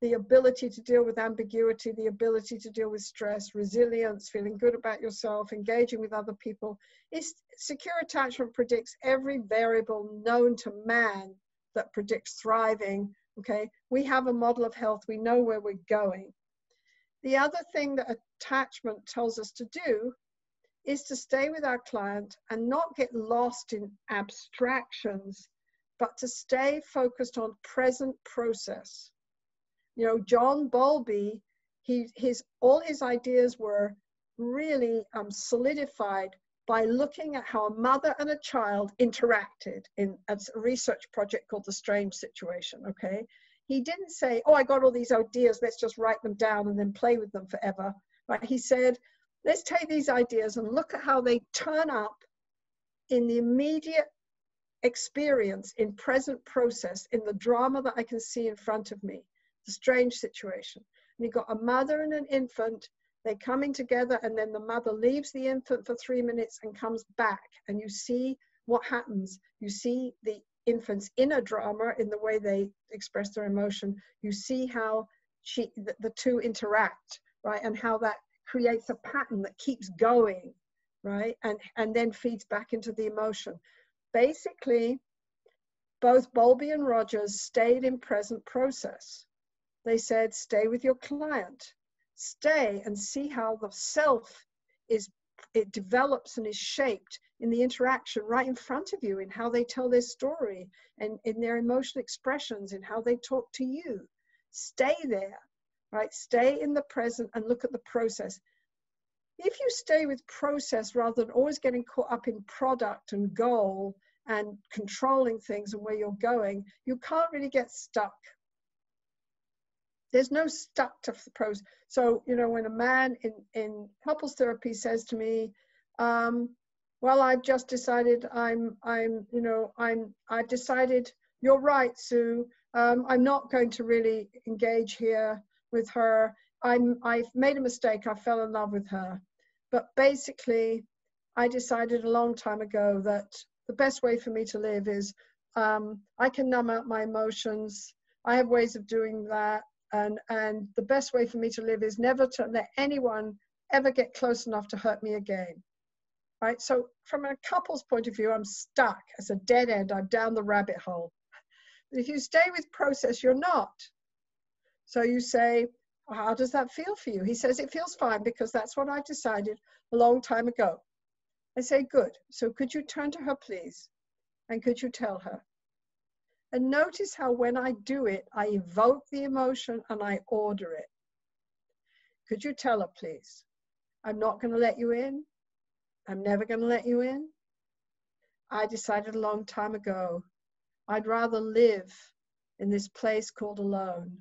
the ability to deal with ambiguity, the ability to deal with stress, resilience, feeling good about yourself, engaging with other people. Is secure attachment predicts every variable known to man that predicts thriving. Okay, we have a model of health, we know where we're going. The other thing that attachment tells us to do is to stay with our client and not get lost in abstractions, but to stay focused on present process you know, John Bowlby, he, his, all his ideas were really um, solidified by looking at how a mother and a child interacted in a research project called The Strange Situation, okay? He didn't say, oh, I got all these ideas, let's just write them down and then play with them forever, right? He said, let's take these ideas and look at how they turn up in the immediate experience in present process in the drama that I can see in front of me a strange situation. And you've got a mother and an infant, they're coming together, and then the mother leaves the infant for three minutes and comes back. And you see what happens. You see the infant's inner drama in the way they express their emotion. You see how she, the, the two interact, right? And how that creates a pattern that keeps going, right? And, and then feeds back into the emotion. Basically, both Bowlby and Rogers stayed in present process. They said, stay with your client, stay and see how the self is, it develops and is shaped in the interaction right in front of you, in how they tell their story and in their emotional expressions, in how they talk to you. Stay there, right? Stay in the present and look at the process. If you stay with process rather than always getting caught up in product and goal and controlling things and where you're going, you can't really get stuck there's no stuck to the pros. So, you know, when a man in, in couples therapy says to me, um, well, I've just decided I'm, I'm, you know, I'm, I've decided you're right, Sue. Um, I'm not going to really engage here with her. I'm, I've made a mistake. I fell in love with her. But basically, I decided a long time ago that the best way for me to live is um, I can numb out my emotions. I have ways of doing that and and the best way for me to live is never to let anyone ever get close enough to hurt me again right? So from a couple's point of view i'm stuck it's a dead end. I'm down the rabbit hole. But if you stay with process you're not. So you say how does that feel for you? He says it feels fine because that's what i decided a long time ago. I say good. So could you turn to her please? And could you tell her and notice how when I do it, I evoke the emotion and I order it. Could you tell her, please? I'm not going to let you in. I'm never going to let you in. I decided a long time ago I'd rather live in this place called alone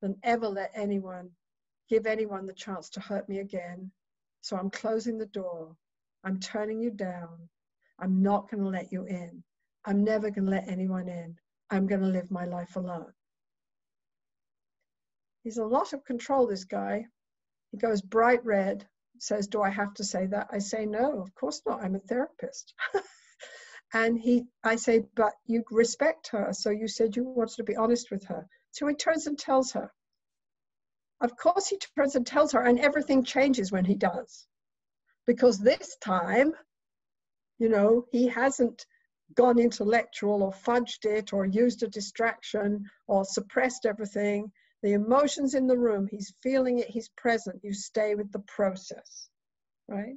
than ever let anyone give anyone the chance to hurt me again. So I'm closing the door. I'm turning you down. I'm not going to let you in. I'm never going to let anyone in. I'm going to live my life alone. He's a lot of control, this guy. He goes bright red, says, Do I have to say that? I say, No, of course not. I'm a therapist. and he, I say, But you respect her. So you said you wanted to be honest with her. So he turns and tells her. Of course, he turns and tells her, and everything changes when he does. Because this time, you know, he hasn't gone intellectual or fudged it or used a distraction or suppressed everything. The emotions in the room, he's feeling it, he's present. You stay with the process, right?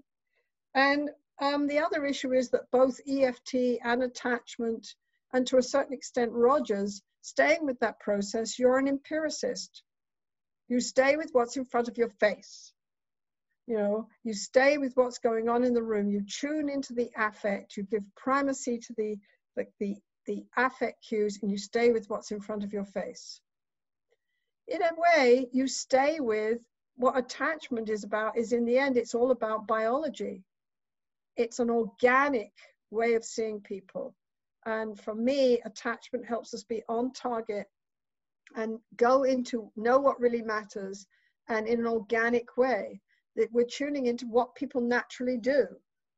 And um, the other issue is that both EFT and attachment, and to a certain extent Rogers, staying with that process, you're an empiricist. You stay with what's in front of your face. You know, you stay with what's going on in the room. You tune into the affect. You give primacy to the, the, the, the affect cues, and you stay with what's in front of your face. In a way, you stay with what attachment is about, is in the end, it's all about biology it's an organic way of seeing people. And for me, attachment helps us be on target and go into know what really matters and in an organic way that we're tuning into what people naturally do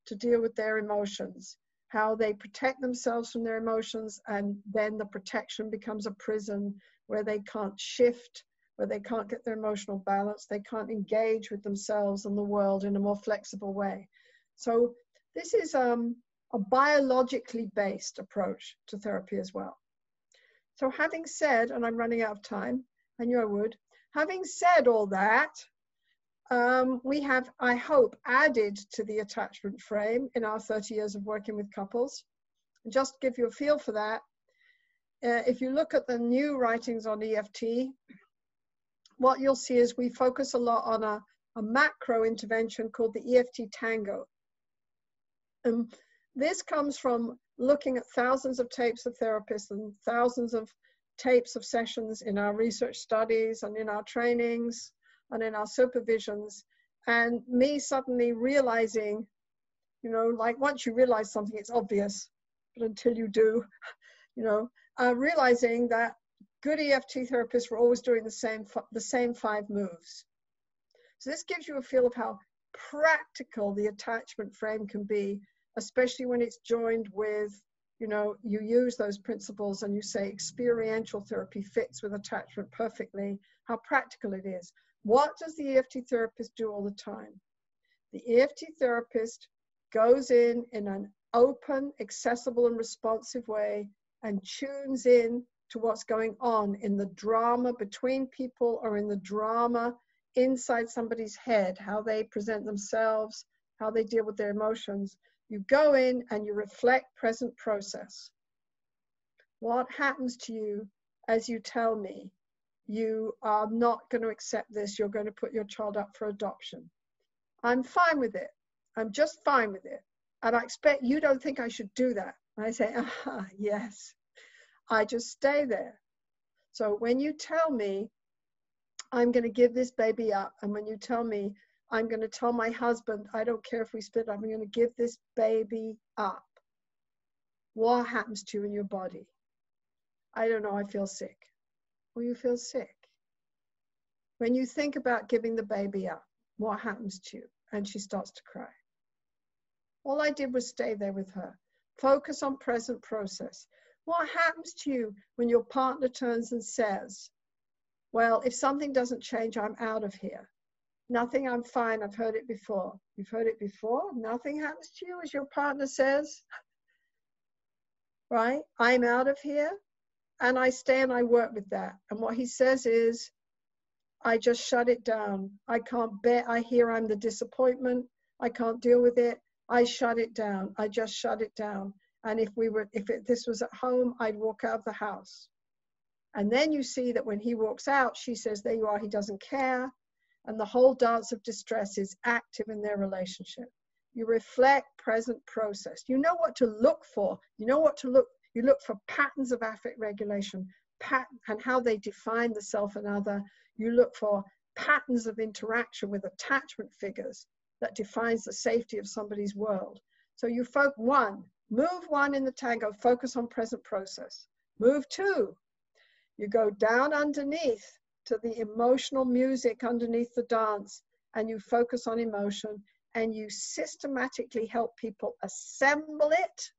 to deal with their emotions how they protect themselves from their emotions and then the protection becomes a prison where they can't shift where they can't get their emotional balance they can't engage with themselves and the world in a more flexible way so this is um, a biologically based approach to therapy as well. So having said, and I'm running out of time, I knew I would, having said all that, um, we have, I hope, added to the attachment frame in our 30 years of working with couples. And just to give you a feel for that, uh, if you look at the new writings on EFT, what you'll see is we focus a lot on a, a macro intervention called the EFT Tango. And this comes from looking at thousands of tapes of therapists and thousands of tapes of sessions in our research studies and in our trainings and in our supervisions. And me suddenly realizing, you know, like once you realize something, it's obvious, but until you do, you know, uh, realizing that good EFT therapists were always doing the same, the same five moves. So this gives you a feel of how practical the attachment frame can be especially when it's joined with, you know, you use those principles and you say experiential therapy fits with attachment perfectly, how practical it is. What does the EFT therapist do all the time? The EFT therapist goes in in an open, accessible, and responsive way and tunes in to what's going on in the drama between people or in the drama inside somebody's head, how they present themselves, how they deal with their emotions, you go in and you reflect present process. What happens to you as you tell me you are not going to accept this, you're going to put your child up for adoption? I'm fine with it. I'm just fine with it. And I expect you don't think I should do that. And I say, ah, yes. I just stay there. So when you tell me I'm going to give this baby up, and when you tell me I'm going to tell my husband, I don't care if we split, I'm going to give this baby up. What happens to you in your body? I don't know, I feel sick. Well, you feel sick. When you think about giving the baby up, what happens to you? And she starts to cry. All I did was stay there with her. Focus on present process. What happens to you when your partner turns and says, Well, if something doesn't change, I'm out of here? Nothing, I'm fine. I've heard it before. You've heard it before? Nothing happens to you, as your partner says. Right? I'm out of here. And I stay and I work with that. And what he says is, I just shut it down. I can't bear, I hear I'm the disappointment. I can't deal with it. I shut it down. I just shut it down. And if we were, if it, this was at home, I'd walk out of the house. And then you see that when he walks out, she says, There you are, he doesn't care and the whole dance of distress is active in their relationship. You reflect present process. You know what to look for. You know what to look. You look for patterns of affect regulation, pattern and how they define the self and other. You look for patterns of interaction with attachment figures that defines the safety of somebody's world. So you focus one, move one in the tango, focus on present process. Move two, you go down underneath to the emotional music underneath the dance and you focus on emotion and you systematically help people assemble it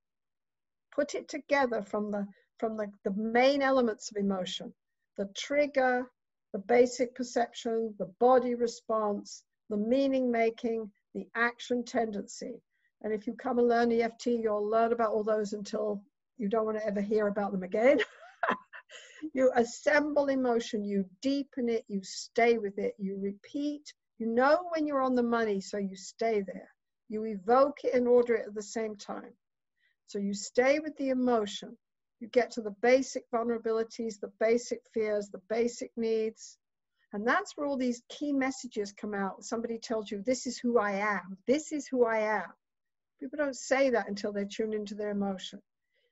put it together from the from the, the main elements of emotion the trigger the basic perception the body response the meaning making the action tendency and if you come and learn eft you'll learn about all those until you don't want to ever hear about them again you assemble emotion, you deepen it, you stay with it, you repeat. You know when you're on the money, so you stay there. You evoke it and order it at the same time. So you stay with the emotion. You get to the basic vulnerabilities, the basic fears, the basic needs. And that's where all these key messages come out. Somebody tells you, This is who I am. This is who I am. People don't say that until they tune into their emotion.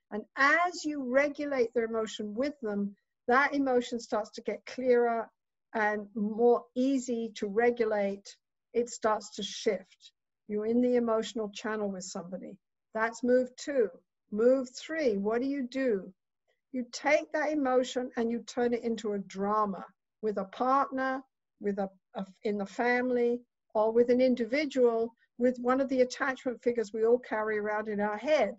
And as you regulate their emotion with them, that emotion starts to get clearer and more easy to regulate. It starts to shift. You're in the emotional channel with somebody. That's move two. Move three, what do you do? You take that emotion and you turn it into a drama with a partner, with a, a in the family, or with an individual, with one of the attachment figures we all carry around in our head,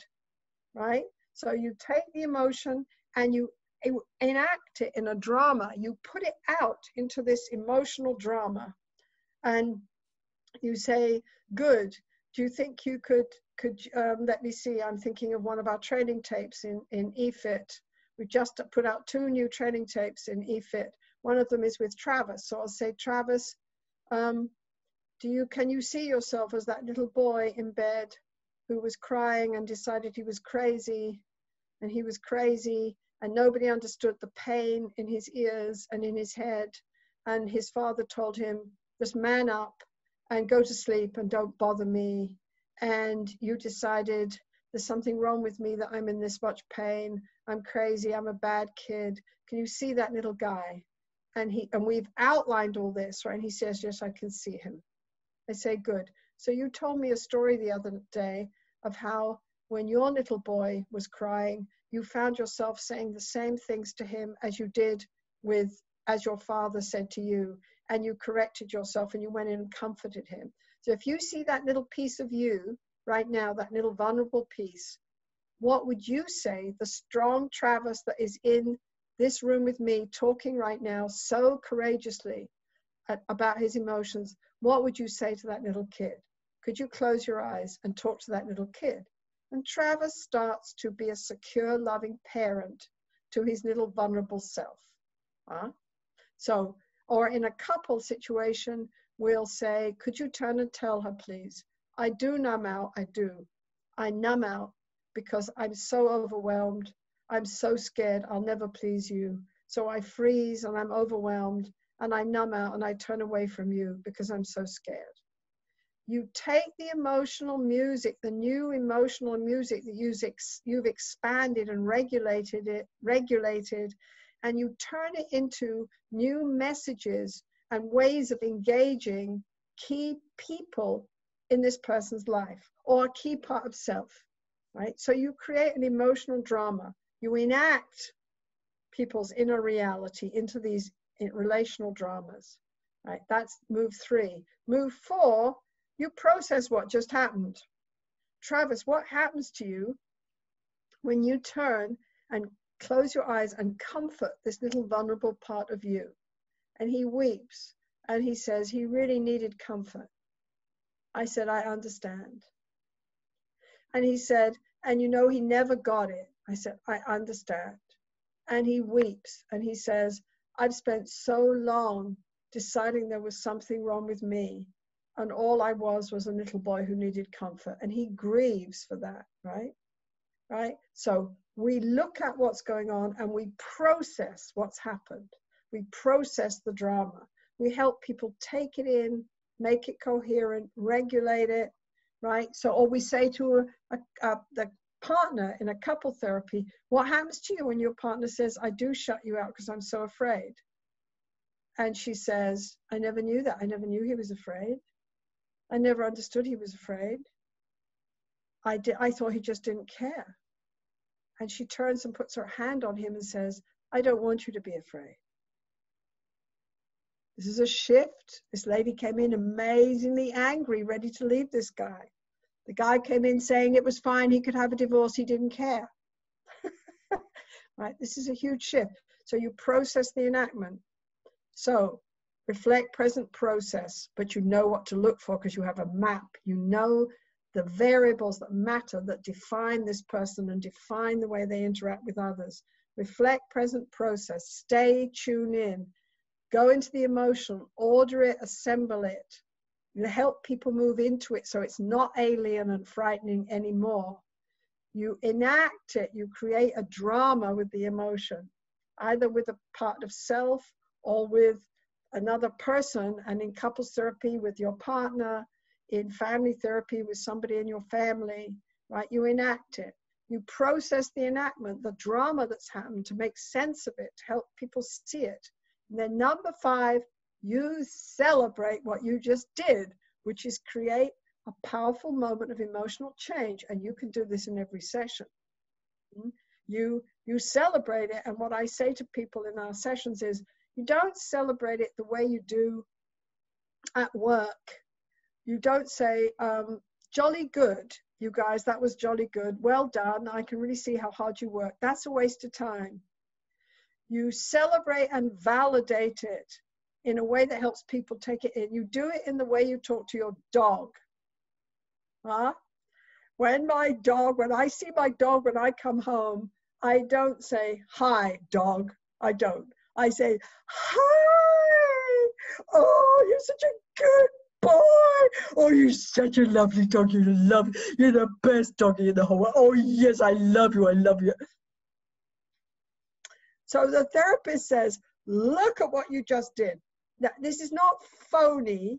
right? So you take the emotion and you enact it in a drama. You put it out into this emotional drama, and you say, "Good. Do you think you could could um, let me see? I'm thinking of one of our training tapes in in EFIT. We've just put out two new training tapes in EFIT. One of them is with Travis. So I'll say, Travis, um, do you can you see yourself as that little boy in bed who was crying and decided he was crazy and he was crazy and nobody understood the pain in his ears and in his head and his father told him just man up and go to sleep and don't bother me and you decided there's something wrong with me that I'm in this much pain I'm crazy I'm a bad kid. Can you see that little guy? And he and we've outlined all this right? And he says yes I can see him. I say, Good. So you told me a story the other day of how when your little boy was crying, you found yourself saying the same things to him as you did with as your father said to you, and you corrected yourself and you went in and comforted him. So if you see that little piece of you right now, that little vulnerable piece, what would you say the strong Travis that is in this room with me talking right now so courageously about his emotions, what would you say to that little kid? Could you close your eyes and talk to that little kid? And Travis starts to be a secure, loving parent to his little vulnerable self. Huh? So, or in a couple situation, we'll say, Could you turn and tell her, please? I do numb out, I do. I numb out because I'm so overwhelmed. I'm so scared I'll never please you. So I freeze and I'm overwhelmed and I numb out and I turn away from you because I'm so scared. You take the emotional music, the new emotional music that you've, ex- you've expanded and regulated it, regulated, and you turn it into new messages and ways of engaging key people in this person's life or a key part of self, right? So you create an emotional drama. You enact people's inner reality into these eh, relational dramas. Right, that's move three. Move four, you process what just happened. Travis, what happens to you when you turn and close your eyes and comfort this little vulnerable part of you? And he weeps and he says he really needed comfort. I said, I understand. And he said, and you know, he never got it. I said, I understand. And he weeps and he says, I've spent so long deciding there was something wrong with me. And all I was was a little boy who needed comfort. And he grieves for that, right? Right? So we look at what's going on and we process what's happened. We process the drama. We help people take it in, make it coherent, regulate it, right? So, or we say to a, a, a, the partner in a couple therapy, what happens to you when your partner says, I do shut you out because I'm so afraid? And she says, I never knew that. I never knew he was afraid. I never understood he was afraid. I, did, I thought he just didn't care. And she turns and puts her hand on him and says, I don't want you to be afraid. This is a shift. This lady came in amazingly angry, ready to leave this guy. The guy came in saying it was fine, he could have a divorce, he didn't care. right? This is a huge shift. So you process the enactment. So reflect, present, process, but you know what to look for because you have a map. You know the variables that matter that define this person and define the way they interact with others. Reflect, present, process. Stay, tune in. Go into the emotion, order it, assemble it, You help people move into it so it's not alien and frightening anymore. You enact it, you create a drama with the emotion, either with a part of self or with another person, and in couples therapy with your partner, in family therapy with somebody in your family, right? You enact it. You process the enactment, the drama that's happened to make sense of it, to help people see it. And then number five, you celebrate what you just did, which is create a powerful moment of emotional change. And you can do this in every session. Hmm? You, you celebrate it. And what I say to people in our sessions is you don't celebrate it the way you do at work. You don't say, um, jolly good, you guys, that was jolly good. Well done. I can really see how hard you work. That's a waste of time. You celebrate and validate it in a way that helps people take it in. You do it in the way you talk to your dog. Huh? When my dog, when I see my dog when I come home, I don't say, hi, dog. I don't. I say, hi. Oh, you're such a good boy. Oh, you're such a lovely dog. You're love. You're the best doggy in the whole world. Oh, yes, I love you. I love you. So the therapist says, look at what you just did. Now, this is not phony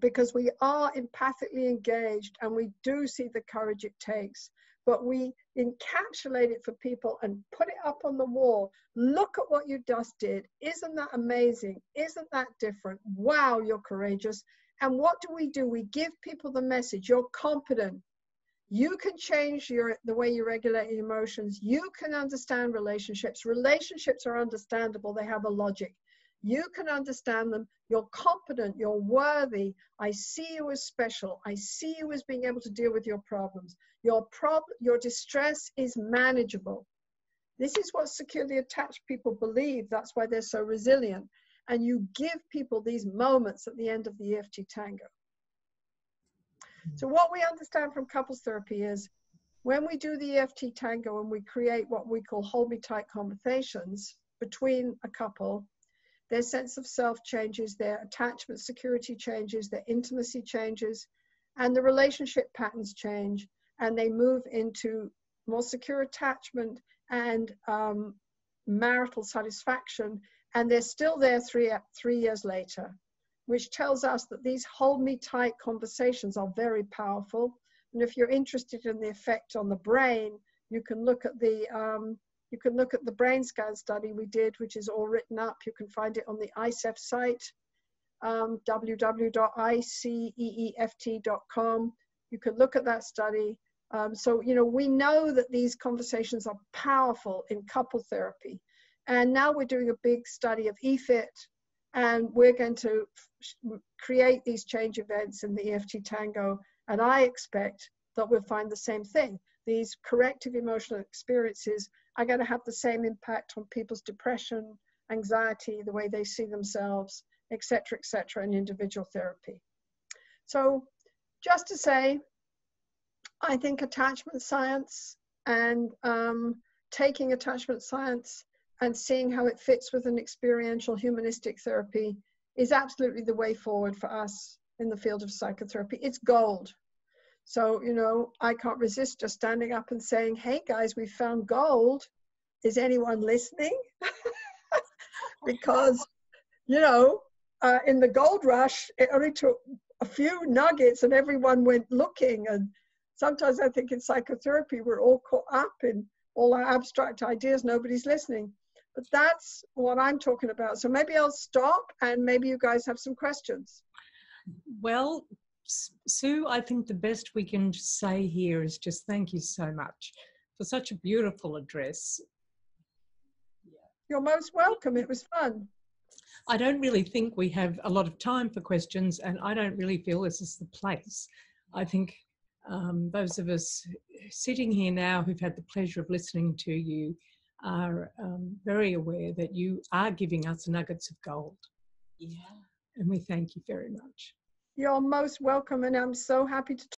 because we are empathically engaged and we do see the courage it takes, but we encapsulate it for people and put it up on the wall. Look at what you just did. Isn't that amazing? Isn't that different? Wow, you're courageous. And what do we do? We give people the message you're competent. You can change your the way you regulate your emotions. You can understand relationships. Relationships are understandable, they have a logic. You can understand them. You're competent. You're worthy. I see you as special. I see you as being able to deal with your problems. Your problem, your distress is manageable. This is what securely attached people believe. That's why they're so resilient. And you give people these moments at the end of the EFT tango. So what we understand from couples therapy is when we do the EFT tango and we create what we call hold me tight conversations between a couple, their sense of self changes, their attachment security changes, their intimacy changes, and the relationship patterns change, and they move into more secure attachment and um, marital satisfaction, and they're still there three, three years later, which tells us that these hold me tight conversations are very powerful. And if you're interested in the effect on the brain, you can look at the um, you can look at the brain scan study we did, which is all written up. You can find it on the ICEF site, um, www.iceeft.com. You can look at that study. Um, so, you know, we know that these conversations are powerful in couple therapy. And now we're doing a big study of EFIT, and we're going to create these change events in the EFT Tango. And I expect that we'll find the same thing. These corrective emotional experiences are going to have the same impact on people's depression, anxiety, the way they see themselves, etc., etc., in individual therapy. So, just to say, I think attachment science and um, taking attachment science and seeing how it fits with an experiential humanistic therapy is absolutely the way forward for us in the field of psychotherapy. It's gold. So, you know, I can't resist just standing up and saying, hey guys, we found gold. Is anyone listening? because, you know, uh, in the gold rush, it only took a few nuggets and everyone went looking. And sometimes I think in psychotherapy, we're all caught up in all our abstract ideas, nobody's listening. But that's what I'm talking about. So maybe I'll stop and maybe you guys have some questions. Well, Sue, I think the best we can say here is just thank you so much for such a beautiful address. You're most welcome. It was fun. I don't really think we have a lot of time for questions, and I don't really feel this is the place. I think um, those of us sitting here now who've had the pleasure of listening to you are um, very aware that you are giving us nuggets of gold. Yeah. And we thank you very much. You're most welcome, and I'm so happy to